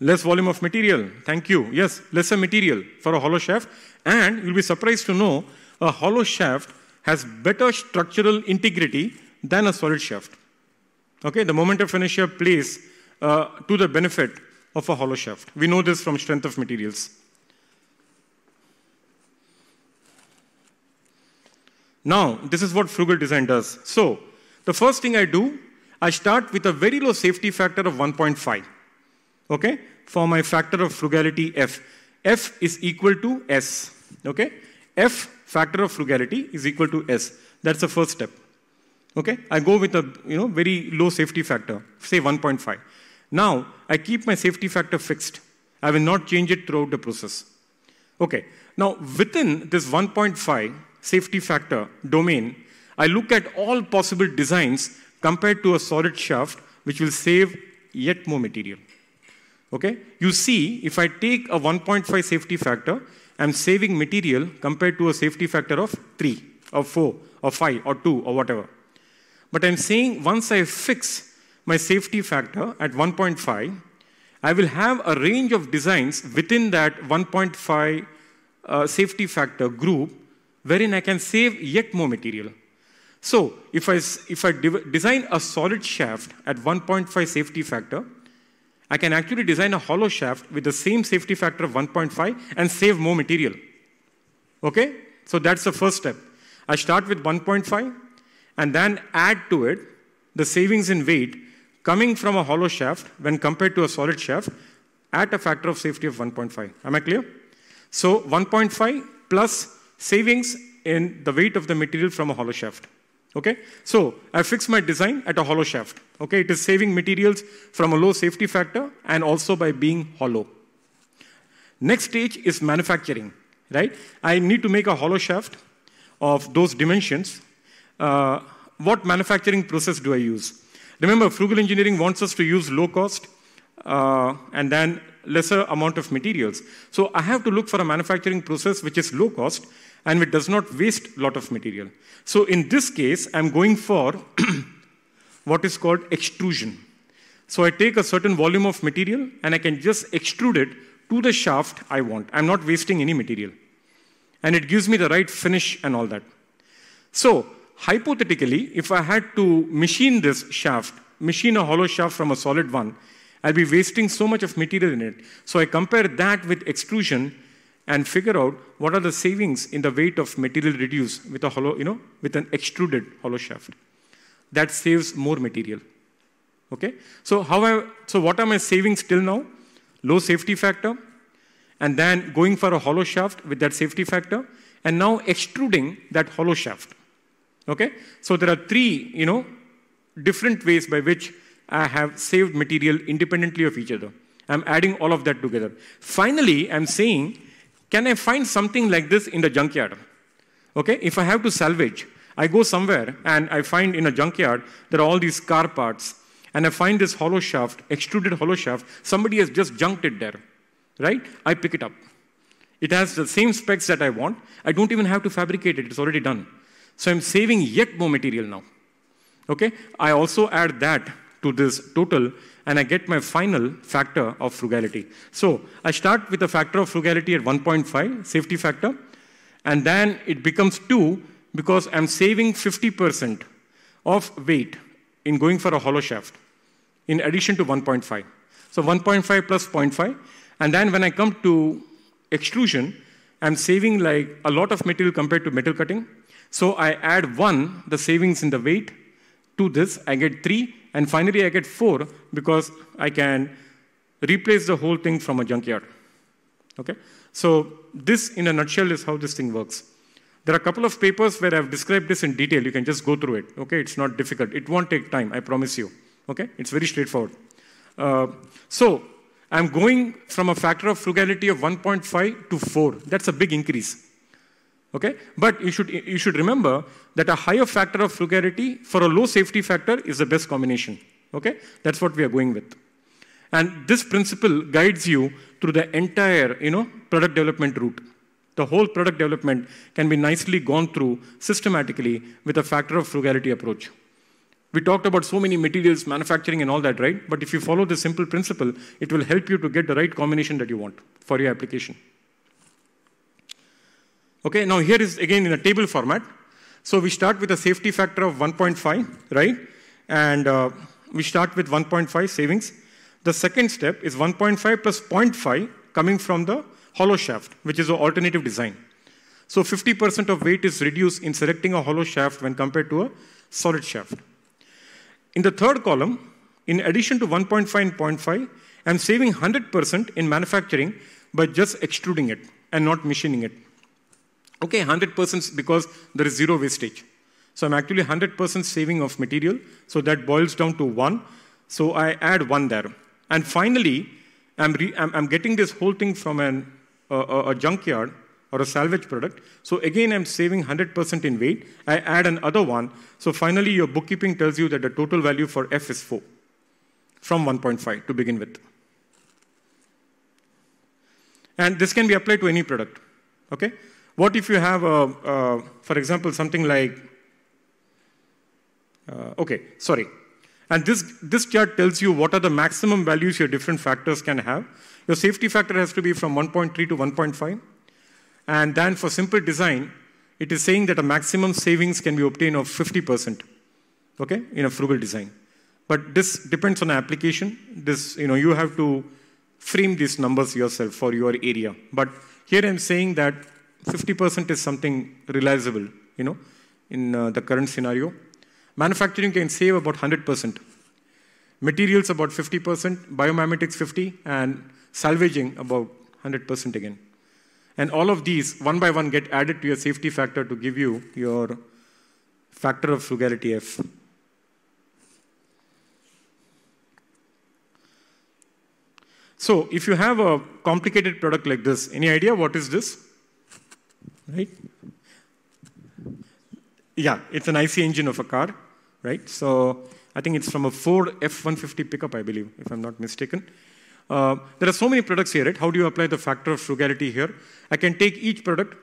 less volume of material. Thank you. Yes, lesser material for a hollow shaft. And you'll be surprised to know a hollow shaft has better structural integrity than a solid shaft. Okay, the moment of inertia plays uh, to the benefit of a hollow shaft. We know this from strength of materials. Now, this is what frugal design does. So, the first thing I do, I start with a very low safety factor of 1.5. Okay, for my factor of frugality F. F is equal to S. Okay, F factor of frugality is equal to S. That's the first step. Okay, I go with a you know very low safety factor, say 1.5. Now I keep my safety factor fixed. I will not change it throughout the process. Okay, now within this 1.5 safety factor domain, I look at all possible designs compared to a solid shaft, which will save yet more material. Okay, you see, if I take a 1.5 safety factor, I'm saving material compared to a safety factor of 3 or 4 or 5 or 2 or whatever. But I'm saying once I fix my safety factor at 1.5, I will have a range of designs within that 1.5 uh, safety factor group wherein I can save yet more material. So if I, if I design a solid shaft at 1.5 safety factor, I can actually design a hollow shaft with the same safety factor of 1.5 and save more material. Okay? So that's the first step. I start with 1.5 and then add to it the savings in weight coming from a hollow shaft when compared to a solid shaft at a factor of safety of 1.5. Am I clear? So 1.5 plus savings in the weight of the material from a hollow shaft. Okay, so I fix my design at a hollow shaft. Okay, it is saving materials from a low safety factor and also by being hollow. Next stage is manufacturing, right? I need to make a hollow shaft of those dimensions. Uh, what manufacturing process do I use? Remember, frugal engineering wants us to use low cost uh, and then lesser amount of materials. So I have to look for a manufacturing process which is low cost and it does not waste a lot of material. So in this case, I'm going for what is called extrusion. So I take a certain volume of material and I can just extrude it to the shaft I want. I'm not wasting any material. And it gives me the right finish and all that. So hypothetically, if I had to machine this shaft, machine a hollow shaft from a solid one, I'll be wasting so much of material in it. So I compare that with extrusion and figure out what are the savings in the weight of material reduced with a hollow, you know, with an extruded hollow shaft. That saves more material. Okay? So how I, so what are my savings till now? Low safety factor, and then going for a hollow shaft with that safety factor, and now extruding that hollow shaft. Okay? So there are three, you know, different ways by which I have saved material independently of each other. I'm adding all of that together. Finally, I'm saying can I find something like this in the junkyard? Okay, if I have to salvage, I go somewhere and I find in a junkyard there are all these car parts, and I find this hollow shaft, extruded hollow shaft, somebody has just junked it there, right? I pick it up. It has the same specs that I want. I don't even have to fabricate it, it's already done. So I'm saving yet more material now. Okay, I also add that to this total and I get my final factor of frugality. So I start with a factor of frugality at 1.5, safety factor, and then it becomes 2 because I'm saving 50% of weight in going for a hollow shaft in addition to 1.5. So 1.5 plus 0.5, and then when I come to extrusion, I'm saving like a lot of material compared to metal cutting. So I add 1, the savings in the weight, to this, I get 3, and finally, I get four because I can replace the whole thing from a junkyard. Okay? So this, in a nutshell, is how this thing works. There are a couple of papers where I've described this in detail. You can just go through it. Okay? It's not difficult. It won't take time, I promise you. Okay? It's very straightforward. Uh, so I'm going from a factor of frugality of 1.5 to 4. That's a big increase. Okay? But you should, you should remember that a higher factor of frugality for a low safety factor is the best combination. Okay? That's what we are going with. And this principle guides you through the entire you know, product development route. The whole product development can be nicely gone through systematically with a factor of frugality approach. We talked about so many materials, manufacturing, and all that, right? But if you follow this simple principle, it will help you to get the right combination that you want for your application. Okay, now here is again in a table format. So we start with a safety factor of 1.5, right? And uh, we start with 1.5 savings. The second step is 1.5 plus 0.5 coming from the hollow shaft, which is an alternative design. So 50% of weight is reduced in selecting a hollow shaft when compared to a solid shaft. In the third column, in addition to 1.5 and 0.5, I'm saving 100% in manufacturing by just extruding it and not machining it. Okay, 100% because there is zero wastage. So I'm actually 100% saving of material. So that boils down to one. So I add one there. And finally, I'm, I'm, I'm getting this whole thing from an, uh, a junkyard or a salvage product. So again, I'm saving 100% in weight. I add another one. So finally, your bookkeeping tells you that the total value for F is 4 from 1.5 to begin with. And this can be applied to any product. Okay? What if you have, a, uh, for example, something like, uh, okay, sorry. And this, this chart tells you what are the maximum values your different factors can have. Your safety factor has to be from 1.3 to 1.5. And then for simple design, it is saying that a maximum savings can be obtained of 50%, okay, in a frugal design. But this depends on the application. This, you know, you have to frame these numbers yourself for your area. But here I'm saying that 50% is something realizable, you know, in uh, the current scenario. Manufacturing can save about 100%. Materials about 50%, biomimetics 50, and salvaging about 100% again. And all of these, one by one, get added to your safety factor to give you your factor of frugality F. So if you have a complicated product like this, any idea what is this? Right? Yeah, it's an IC engine of a car, right? So I think it's from a Ford F-150 pickup, I believe, if I'm not mistaken. Uh, there are so many products here, right? How do you apply the factor of frugality here? I can take each product,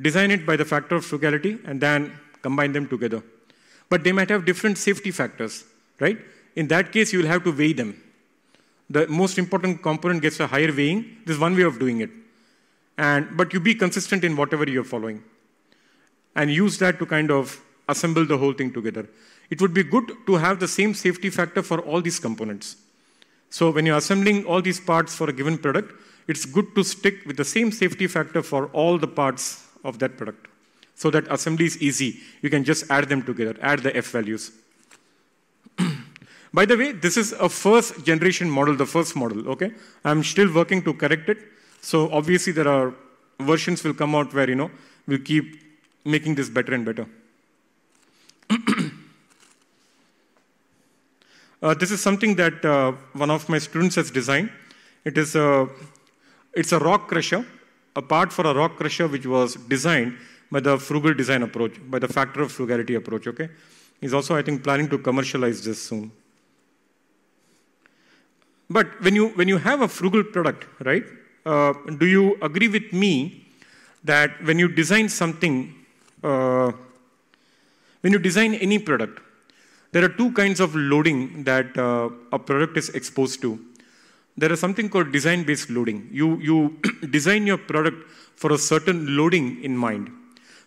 design it by the factor of frugality, and then combine them together. But they might have different safety factors, right? In that case, you will have to weigh them the most important component gets a higher weighing. This is one way of doing it. And, but you be consistent in whatever you're following. And use that to kind of assemble the whole thing together. It would be good to have the same safety factor for all these components. So when you're assembling all these parts for a given product, it's good to stick with the same safety factor for all the parts of that product. So that assembly is easy. You can just add them together, add the F values. By the way, this is a first generation model, the first model, okay? I'm still working to correct it. So obviously there are versions will come out where, you know, we'll keep making this better and better. uh, this is something that uh, one of my students has designed. It is a, it's a rock crusher, a part for a rock crusher which was designed by the frugal design approach, by the factor of frugality approach, okay? He's also, I think, planning to commercialize this soon. But when you, when you have a frugal product, right, uh, do you agree with me that when you design something, uh, when you design any product, there are two kinds of loading that uh, a product is exposed to. There is something called design-based loading. You, you design your product for a certain loading in mind.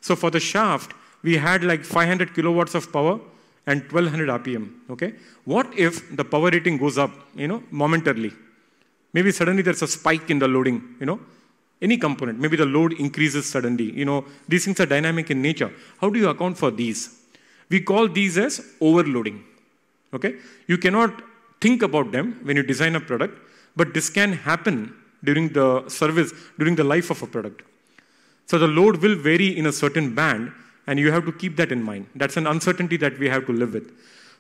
So for the shaft, we had like 500 kilowatts of power and 1200 RPM. Okay, what if the power rating goes up, you know, momentarily? Maybe suddenly there's a spike in the loading, you know, any component. Maybe the load increases suddenly. You know, these things are dynamic in nature. How do you account for these? We call these as overloading. Okay, you cannot think about them when you design a product, but this can happen during the service, during the life of a product. So the load will vary in a certain band, and you have to keep that in mind. That's an uncertainty that we have to live with.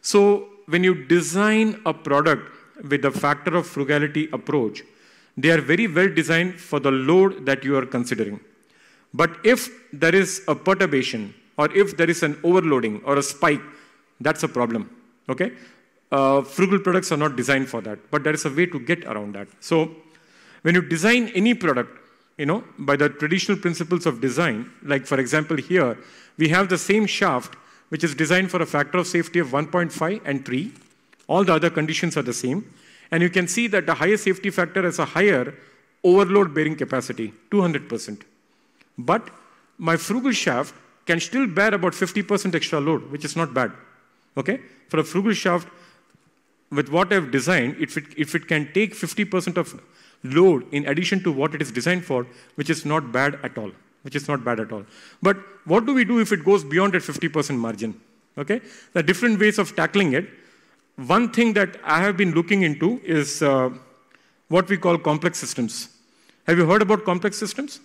So when you design a product with the factor of frugality approach, they are very well designed for the load that you are considering. But if there is a perturbation, or if there is an overloading or a spike, that's a problem. Okay? Uh, frugal products are not designed for that, but there is a way to get around that. So when you design any product, you know, by the traditional principles of design, like for example here, we have the same shaft, which is designed for a factor of safety of 1.5 and 3. All the other conditions are the same. And you can see that the higher safety factor has a higher overload bearing capacity, 200%. But my frugal shaft can still bear about 50% extra load, which is not bad. Okay? For a frugal shaft, with what I've designed, if it, if it can take 50% of load in addition to what it is designed for, which is not bad at all. Which is not bad at all. But what do we do if it goes beyond that 50% margin? Okay? There are different ways of tackling it. One thing that I have been looking into is uh, what we call complex systems. Have you heard about complex systems?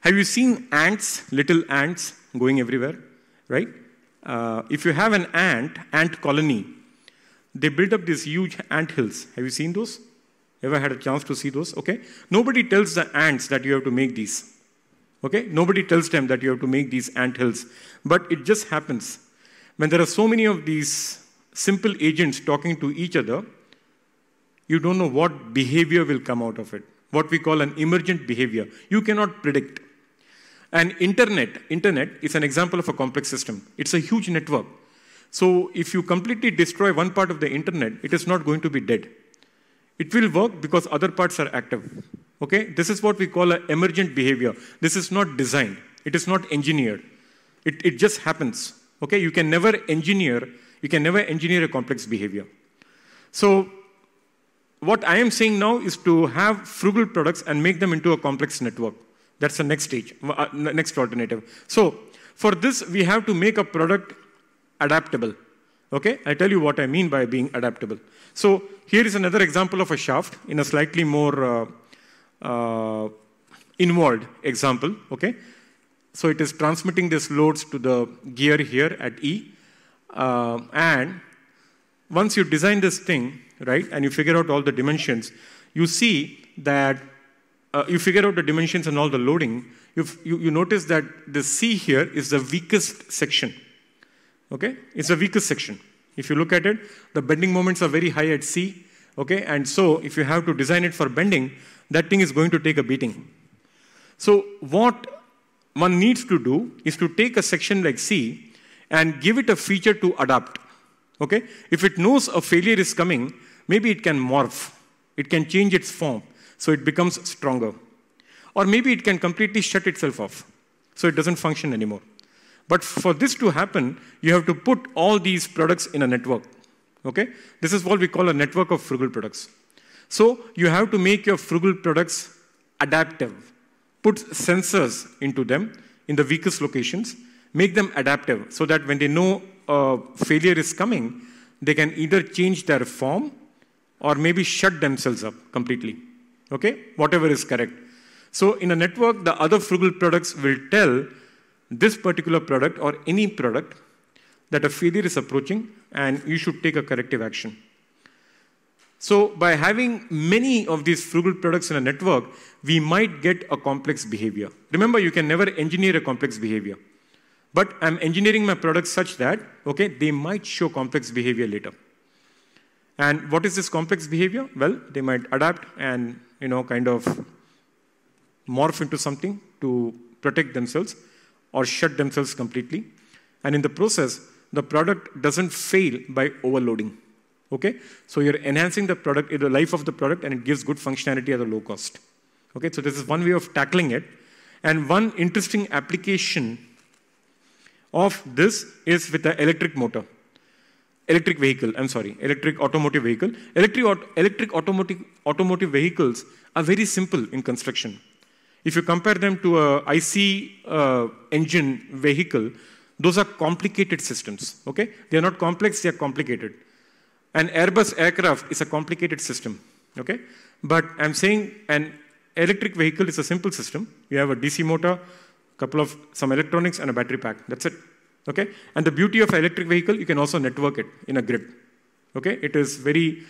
Have you seen ants, little ants going everywhere, right? Uh, if you have an ant, ant colony, they build up these huge ant hills. Have you seen those? Ever had a chance to see those? Okay. Nobody tells the ants that you have to make these. Okay. Nobody tells them that you have to make these ant hills. But it just happens. When there are so many of these simple agents talking to each other, you don't know what behavior will come out of it. What we call an emergent behavior. You cannot predict. And internet, internet is an example of a complex system. It's a huge network. So if you completely destroy one part of the internet, it is not going to be dead. It will work because other parts are active. Okay? This is what we call an emergent behavior. This is not designed. It is not engineered. It, it just happens. Okay? You can never engineer, you can never engineer a complex behavior. So what I am saying now is to have frugal products and make them into a complex network. That's the next stage, uh, next alternative. So for this, we have to make a product adaptable. Okay, I tell you what I mean by being adaptable. So here is another example of a shaft in a slightly more uh, uh, involved example. Okay, so it is transmitting these loads to the gear here at E, uh, and once you design this thing, right, and you figure out all the dimensions, you see that uh, you figure out the dimensions and all the loading, you, you notice that the C here is the weakest section. Okay? It's the weakest section. If you look at it, the bending moments are very high at C. Okay? And so if you have to design it for bending, that thing is going to take a beating. So what one needs to do is to take a section like C and give it a feature to adapt. Okay? If it knows a failure is coming, maybe it can morph. It can change its form so it becomes stronger. Or maybe it can completely shut itself off, so it doesn't function anymore. But for this to happen, you have to put all these products in a network. Okay? This is what we call a network of frugal products. So you have to make your frugal products adaptive. Put sensors into them in the weakest locations, make them adaptive so that when they know a failure is coming, they can either change their form or maybe shut themselves up completely. Okay? Whatever is correct. So in a network, the other frugal products will tell this particular product or any product that a failure is approaching and you should take a corrective action. So by having many of these frugal products in a network, we might get a complex behavior. Remember, you can never engineer a complex behavior. But I'm engineering my products such that, okay, they might show complex behavior later. And what is this complex behavior? Well, they might adapt and, you know, kind of morph into something to protect themselves or shut themselves completely. And in the process, the product doesn't fail by overloading. Okay? So you're enhancing the product, the life of the product, and it gives good functionality at a low cost. Okay, so this is one way of tackling it. And one interesting application of this is with the electric motor. Electric vehicle, I'm sorry, electric automotive vehicle. Electric, electric automotive, automotive vehicles are very simple in construction. If you compare them to a IC uh, engine vehicle, those are complicated systems. Okay, they are not complex; they are complicated. An Airbus aircraft is a complicated system. Okay, but I'm saying an electric vehicle is a simple system. You have a DC motor, a couple of some electronics, and a battery pack. That's it. Okay, and the beauty of electric vehicle, you can also network it in a grid. Okay, it is very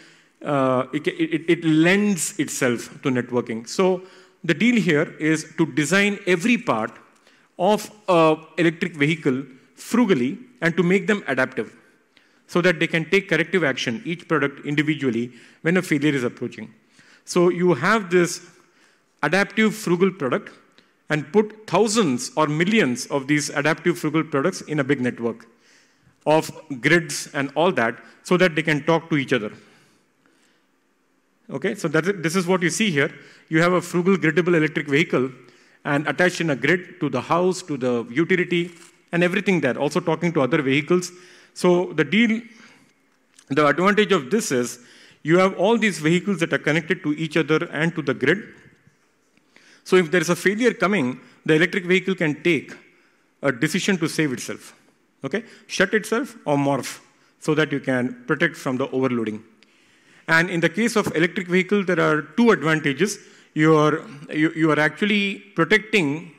uh, it, it, it lends itself to networking. So the deal here is to design every part of an electric vehicle frugally and to make them adaptive so that they can take corrective action, each product individually, when a failure is approaching. So you have this adaptive frugal product and put thousands or millions of these adaptive frugal products in a big network of grids and all that so that they can talk to each other. Okay, so this is what you see here. You have a frugal griddable electric vehicle, and attached in a grid to the house, to the utility, and everything there, also talking to other vehicles. So the deal, the advantage of this is you have all these vehicles that are connected to each other and to the grid. So if there is a failure coming, the electric vehicle can take a decision to save itself. Okay? Shut itself or morph so that you can protect from the overloading. And in the case of electric vehicle, there are two advantages. You are, you, you are actually protecting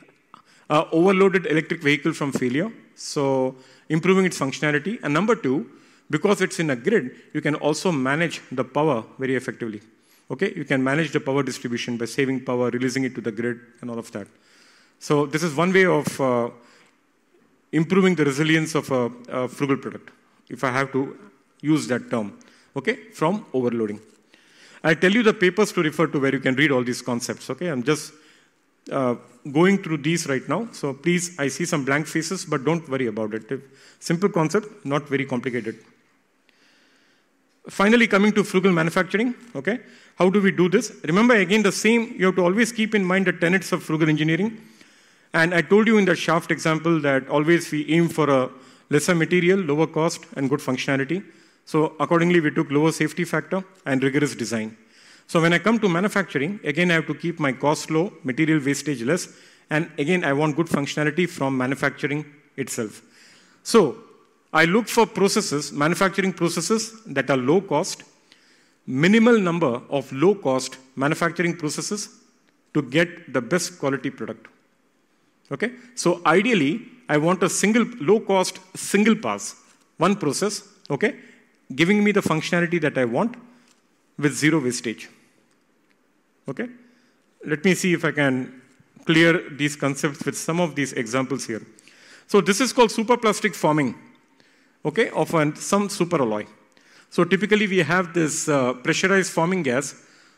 uh, overloaded electric vehicle from failure, so improving its functionality. And number two, because it's in a grid, you can also manage the power very effectively. Okay, you can manage the power distribution by saving power, releasing it to the grid, and all of that. So this is one way of uh, improving the resilience of a, a frugal product, if I have to use that term okay, from overloading. I tell you the papers to refer to where you can read all these concepts, okay? I'm just uh, going through these right now. So please, I see some blank faces, but don't worry about it. Simple concept, not very complicated. Finally, coming to frugal manufacturing, okay? How do we do this? Remember, again, the same, you have to always keep in mind the tenets of frugal engineering. And I told you in the shaft example that always we aim for a lesser material, lower cost, and good functionality. So accordingly, we took lower safety factor and rigorous design. So when I come to manufacturing, again, I have to keep my cost low, material wastage less, and again, I want good functionality from manufacturing itself. So I look for processes, manufacturing processes that are low cost, minimal number of low cost manufacturing processes to get the best quality product. Okay? So ideally, I want a single low cost, single pass, one process, okay, giving me the functionality that I want with zero wastage. Okay? Let me see if I can clear these concepts with some of these examples here. So this is called superplastic forming, okay, of an, some superalloy. So typically we have this uh, pressurized forming gas,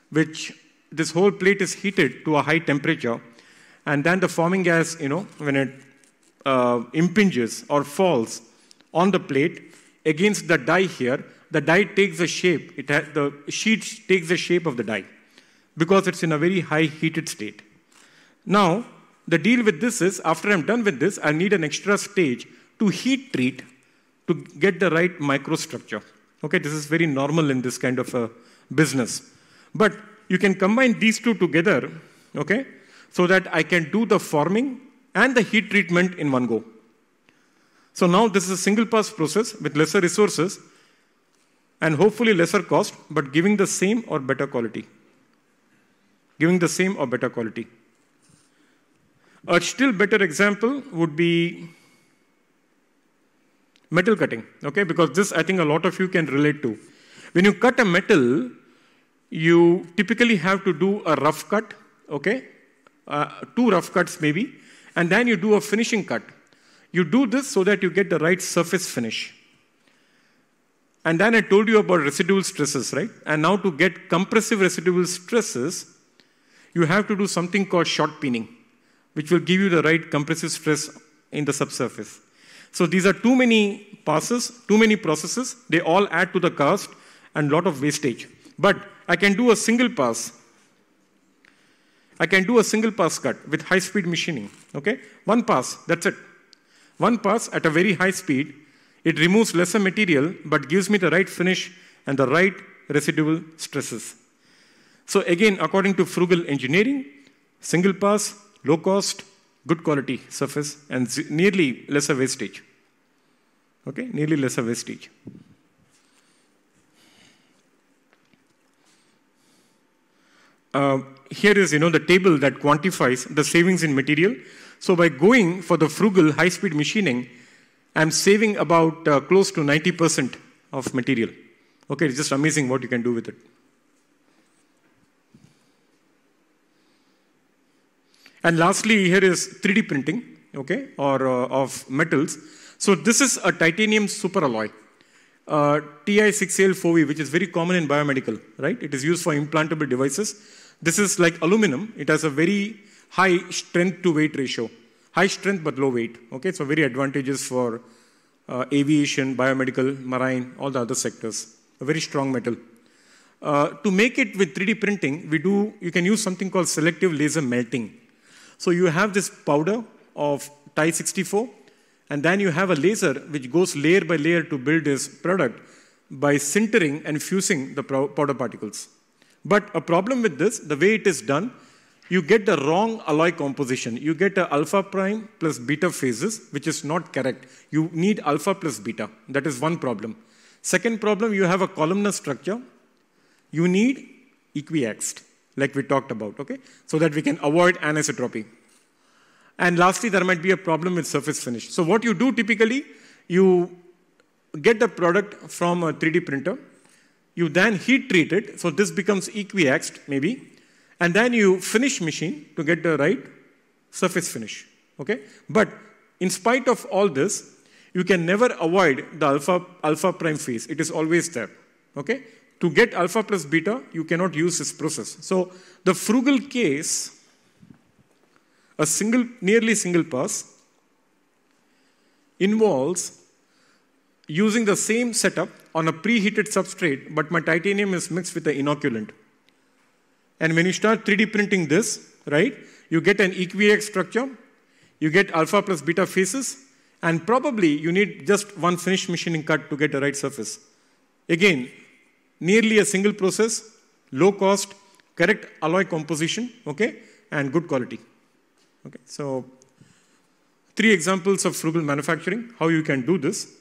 which this whole plate is heated to a high temperature, and then the forming gas, you know, when it uh, impinges or falls on the plate, against the die here, the die takes the shape, it has, the sheet takes the shape of the die because it's in a very high heated state. Now, the deal with this is after I'm done with this, I need an extra stage to heat treat to get the right microstructure. Okay, this is very normal in this kind of a business. But you can combine these two together, okay, so that I can do the forming and the heat treatment in one go. So now this is a single pass process with lesser resources and hopefully lesser cost, but giving the same or better quality. Giving the same or better quality. A still better example would be metal cutting, okay? Because this I think a lot of you can relate to. When you cut a metal, you typically have to do a rough cut, okay? Uh, two rough cuts maybe, and then you do a finishing cut. You do this so that you get the right surface finish. And then I told you about residual stresses, right? And now to get compressive residual stresses, you have to do something called shot peening, which will give you the right compressive stress in the subsurface. So these are too many passes, too many processes. They all add to the cost and lot of wastage. But I can do a single pass. I can do a single pass cut with high speed machining. Okay? One pass, that's it. One pass at a very high speed, it removes lesser material but gives me the right finish and the right residual stresses. So again, according to frugal engineering, single pass, low cost, good quality surface, and nearly lesser wastage. Okay, nearly lesser wastage. Uh, here is, you know, the table that quantifies the savings in material so by going for the frugal high-speed machining, I'm saving about uh, close to 90% of material. Okay, it's just amazing what you can do with it. And lastly, here is 3D printing, okay, or uh, of metals. So this is a titanium superalloy, uh, TI6Al4V, which is very common in biomedical, right? It is used for implantable devices. This is like aluminum. It has a very high strength to weight ratio. High strength but low weight. Okay, so very advantageous for uh, aviation, biomedical, marine, all the other sectors. A very strong metal. Uh, to make it with 3D printing, we do, you can use something called selective laser melting. So you have this powder of Ti64, and then you have a laser which goes layer by layer to build this product by sintering and fusing the powder particles. But a problem with this, the way it is done, you get the wrong alloy composition. You get a alpha prime plus beta phases, which is not correct. You need alpha plus beta. That is one problem. Second problem, you have a columnar structure. You need equiaxed, like we talked about, okay? So that we can avoid anisotropy. And lastly, there might be a problem with surface finish. So what you do typically, you get the product from a 3D printer. You then heat treat it, so this becomes equiaxed, maybe. And then you finish machine to get the right surface finish, okay? But in spite of all this, you can never avoid the alpha, alpha prime phase. It is always there, okay? To get alpha plus beta, you cannot use this process. So the frugal case a single, nearly single pass involves using the same setup on a preheated substrate, but my titanium is mixed with the inoculant. And when you start 3D printing this, right, you get an equiax structure, you get alpha plus beta phases, and probably you need just one finished machining cut to get the right surface. Again, nearly a single process, low cost, correct alloy composition, okay, and good quality. Okay, so three examples of frugal manufacturing, how you can do this.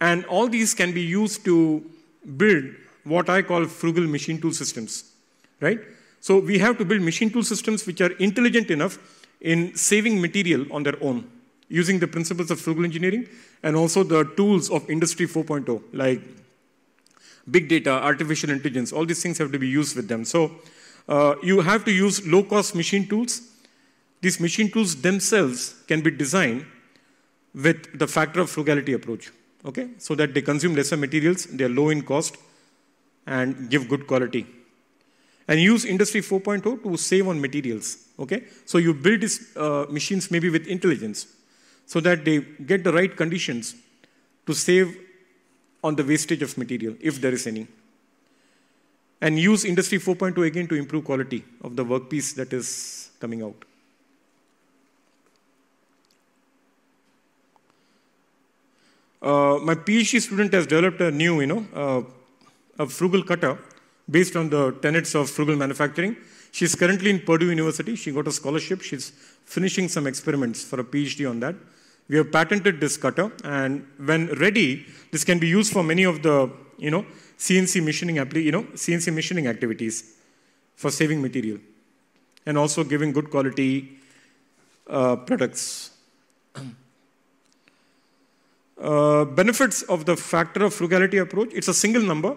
And all these can be used to build what I call frugal machine tool systems, right? So we have to build machine tool systems which are intelligent enough in saving material on their own, using the principles of frugal engineering and also the tools of Industry 4.0, like big data, artificial intelligence, all these things have to be used with them. So uh, you have to use low-cost machine tools. These machine tools themselves can be designed with the factor of frugality approach, okay? So that they consume lesser materials, they are low in cost, and give good quality. And use Industry 4.0 to save on materials, okay? So you build these uh, machines maybe with intelligence so that they get the right conditions to save on the wastage of material, if there is any and use Industry 4.2 again to improve quality of the workpiece that is coming out. Uh, my PhD student has developed a new, you know, uh, a frugal cutter based on the tenets of frugal manufacturing. She's currently in Purdue University. She got a scholarship. She's finishing some experiments for a PhD on that. We have patented this cutter, and when ready, this can be used for many of the, you know, CNC machining, you know, CNC machining activities for saving material and also giving good quality uh, products. uh, benefits of the factor of frugality approach, it's a single number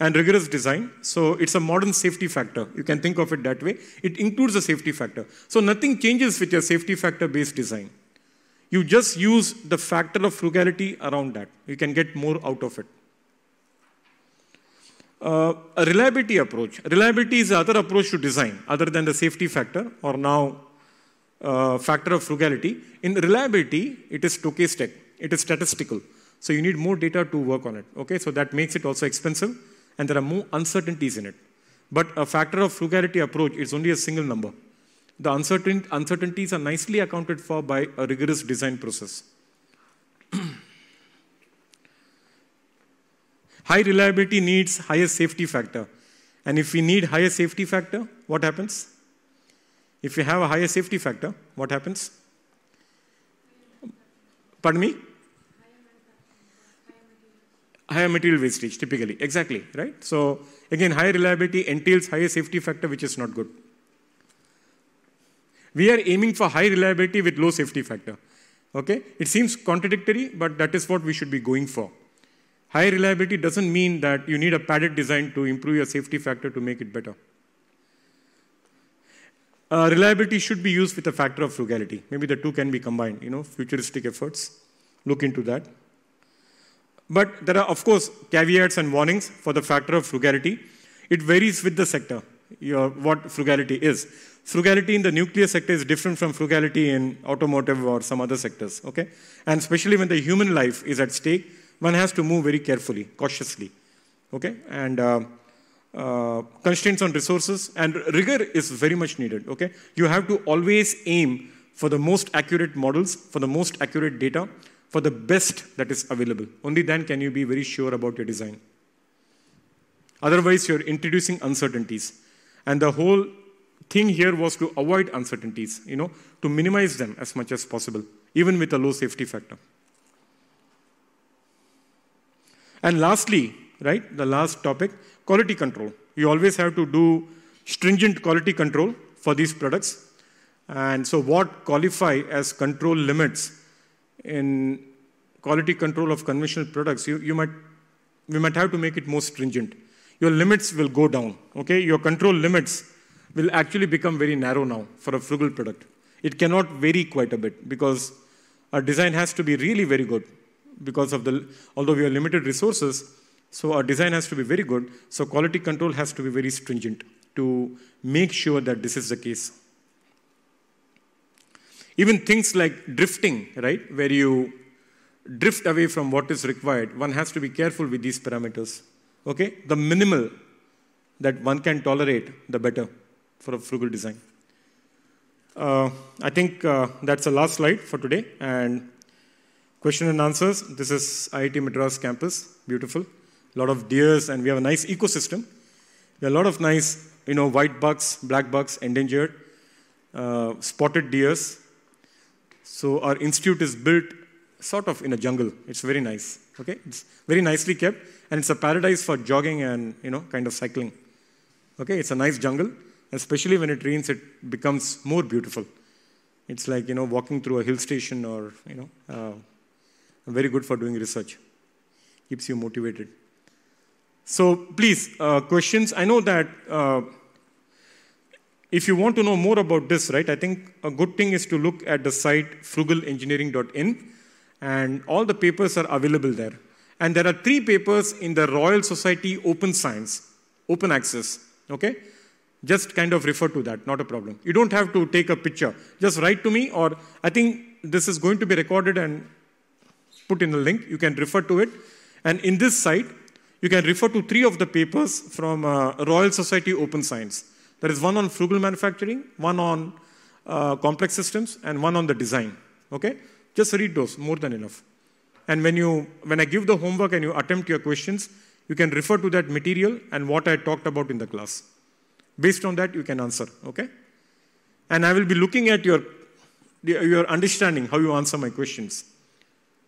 and rigorous design. So it's a modern safety factor. You can think of it that way. It includes a safety factor. So nothing changes with your safety factor based design. You just use the factor of frugality around that. You can get more out of it. Uh, a reliability approach. Reliability is the other approach to design, other than the safety factor or now uh, factor of frugality. In reliability, it is stochastic, it is statistical. So you need more data to work on it. Okay, so that makes it also expensive, and there are more uncertainties in it. But a factor of frugality approach is only a single number. The uncertain, uncertainties are nicely accounted for by a rigorous design process. High reliability needs higher safety factor. And if we need higher safety factor, what happens? If we have a higher safety factor, what happens? Pardon me? Higher material wastage, typically. Exactly, right? So, again, higher reliability entails higher safety factor, which is not good. We are aiming for high reliability with low safety factor. Okay? It seems contradictory, but that is what we should be going for. High reliability doesn't mean that you need a padded design to improve your safety factor to make it better. Uh, reliability should be used with a factor of frugality. Maybe the two can be combined, you know, futuristic efforts. Look into that. But there are, of course, caveats and warnings for the factor of frugality. It varies with the sector, your, what frugality is. Frugality in the nuclear sector is different from frugality in automotive or some other sectors, okay? And especially when the human life is at stake, one has to move very carefully, cautiously. Okay? And uh, uh, constraints on resources, and rigor is very much needed. Okay, you have to always aim for the most accurate models, for the most accurate data, for the best that is available. Only then can you be very sure about your design. Otherwise, you're introducing uncertainties, and the whole thing here was to avoid uncertainties. You know, to minimize them as much as possible, even with a low safety factor. And lastly, right, the last topic quality control. You always have to do stringent quality control for these products. And so, what qualify as control limits in quality control of conventional products, you, you might, we might have to make it more stringent. Your limits will go down, okay? Your control limits will actually become very narrow now for a frugal product. It cannot vary quite a bit because our design has to be really very good because of the, although we have limited resources, so our design has to be very good. So quality control has to be very stringent to make sure that this is the case. Even things like drifting, right, where you drift away from what is required, one has to be careful with these parameters. Okay? The minimal that one can tolerate, the better for a frugal design. Uh, I think uh, that's the last slide for today. And question and answers. This is IIT Madras campus. Beautiful a lot of deers, and we have a nice ecosystem. We have a lot of nice, you know, white bucks, black bucks, endangered, uh, spotted deers. So our institute is built sort of in a jungle. It's very nice. Okay, it's very nicely kept, and it's a paradise for jogging and you know, kind of cycling. Okay, it's a nice jungle, especially when it rains, it becomes more beautiful. It's like you know, walking through a hill station, or you know, uh, very good for doing research. Keeps you motivated. So please, uh, questions. I know that uh, if you want to know more about this, right, I think a good thing is to look at the site frugalengineering.in, and all the papers are available there. And there are three papers in the Royal Society Open Science, open access. Okay? Just kind of refer to that, not a problem. You don't have to take a picture. Just write to me, or I think this is going to be recorded and put in a link. You can refer to it. And in this site, you can refer to three of the papers from uh, Royal Society Open Science. There is one on frugal manufacturing, one on uh, complex systems, and one on the design. Okay? Just read those, more than enough. And when, you, when I give the homework and you attempt your questions, you can refer to that material and what I talked about in the class. Based on that, you can answer. Okay? And I will be looking at your, your understanding, how you answer my questions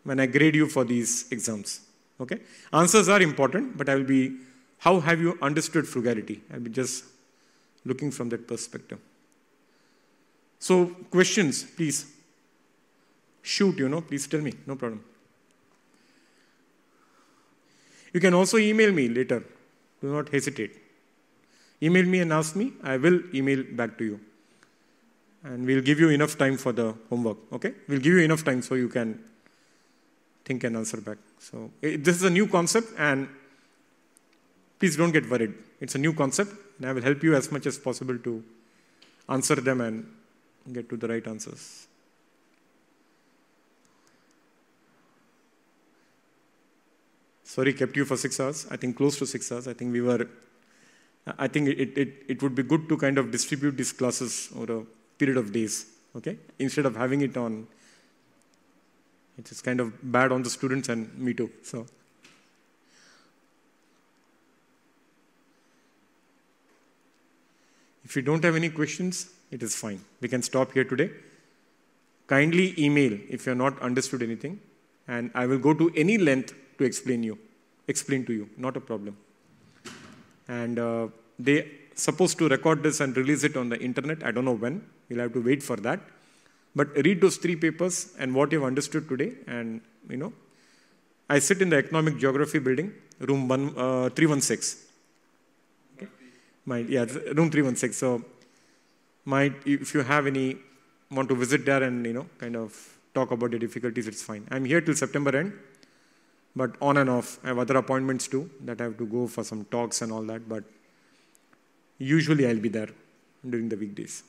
when I grade you for these exams. Okay? Answers are important, but I will be, how have you understood frugality? I'll be just looking from that perspective. So, questions, please. Shoot, you know, please tell me, no problem. You can also email me later. Do not hesitate. Email me and ask me. I will email back to you. And we'll give you enough time for the homework. Okay? We'll give you enough time so you can think and answer back. So it, this is a new concept, and please don't get worried. It's a new concept, and I will help you as much as possible to answer them and get to the right answers. Sorry, kept you for six hours. I think close to six hours. I think we were. I think it, it, it would be good to kind of distribute these classes over a period of days, okay? Instead of having it on it is kind of bad on the students and me too. So. If you don't have any questions, it is fine. We can stop here today. Kindly email if you have not understood anything, and I will go to any length to explain you, explain to you. Not a problem. And uh, they supposed to record this and release it on the internet. I don't know when. We'll have to wait for that. But read those three papers and what you've understood today. And, you know, I sit in the economic geography building, room one, uh, 316. Okay? My, yeah, room 316. So, might, if you have any, want to visit there and, you know, kind of talk about the difficulties, it's fine. I'm here till September end, but on and off. I have other appointments too that I have to go for some talks and all that, but usually I'll be there during the weekdays.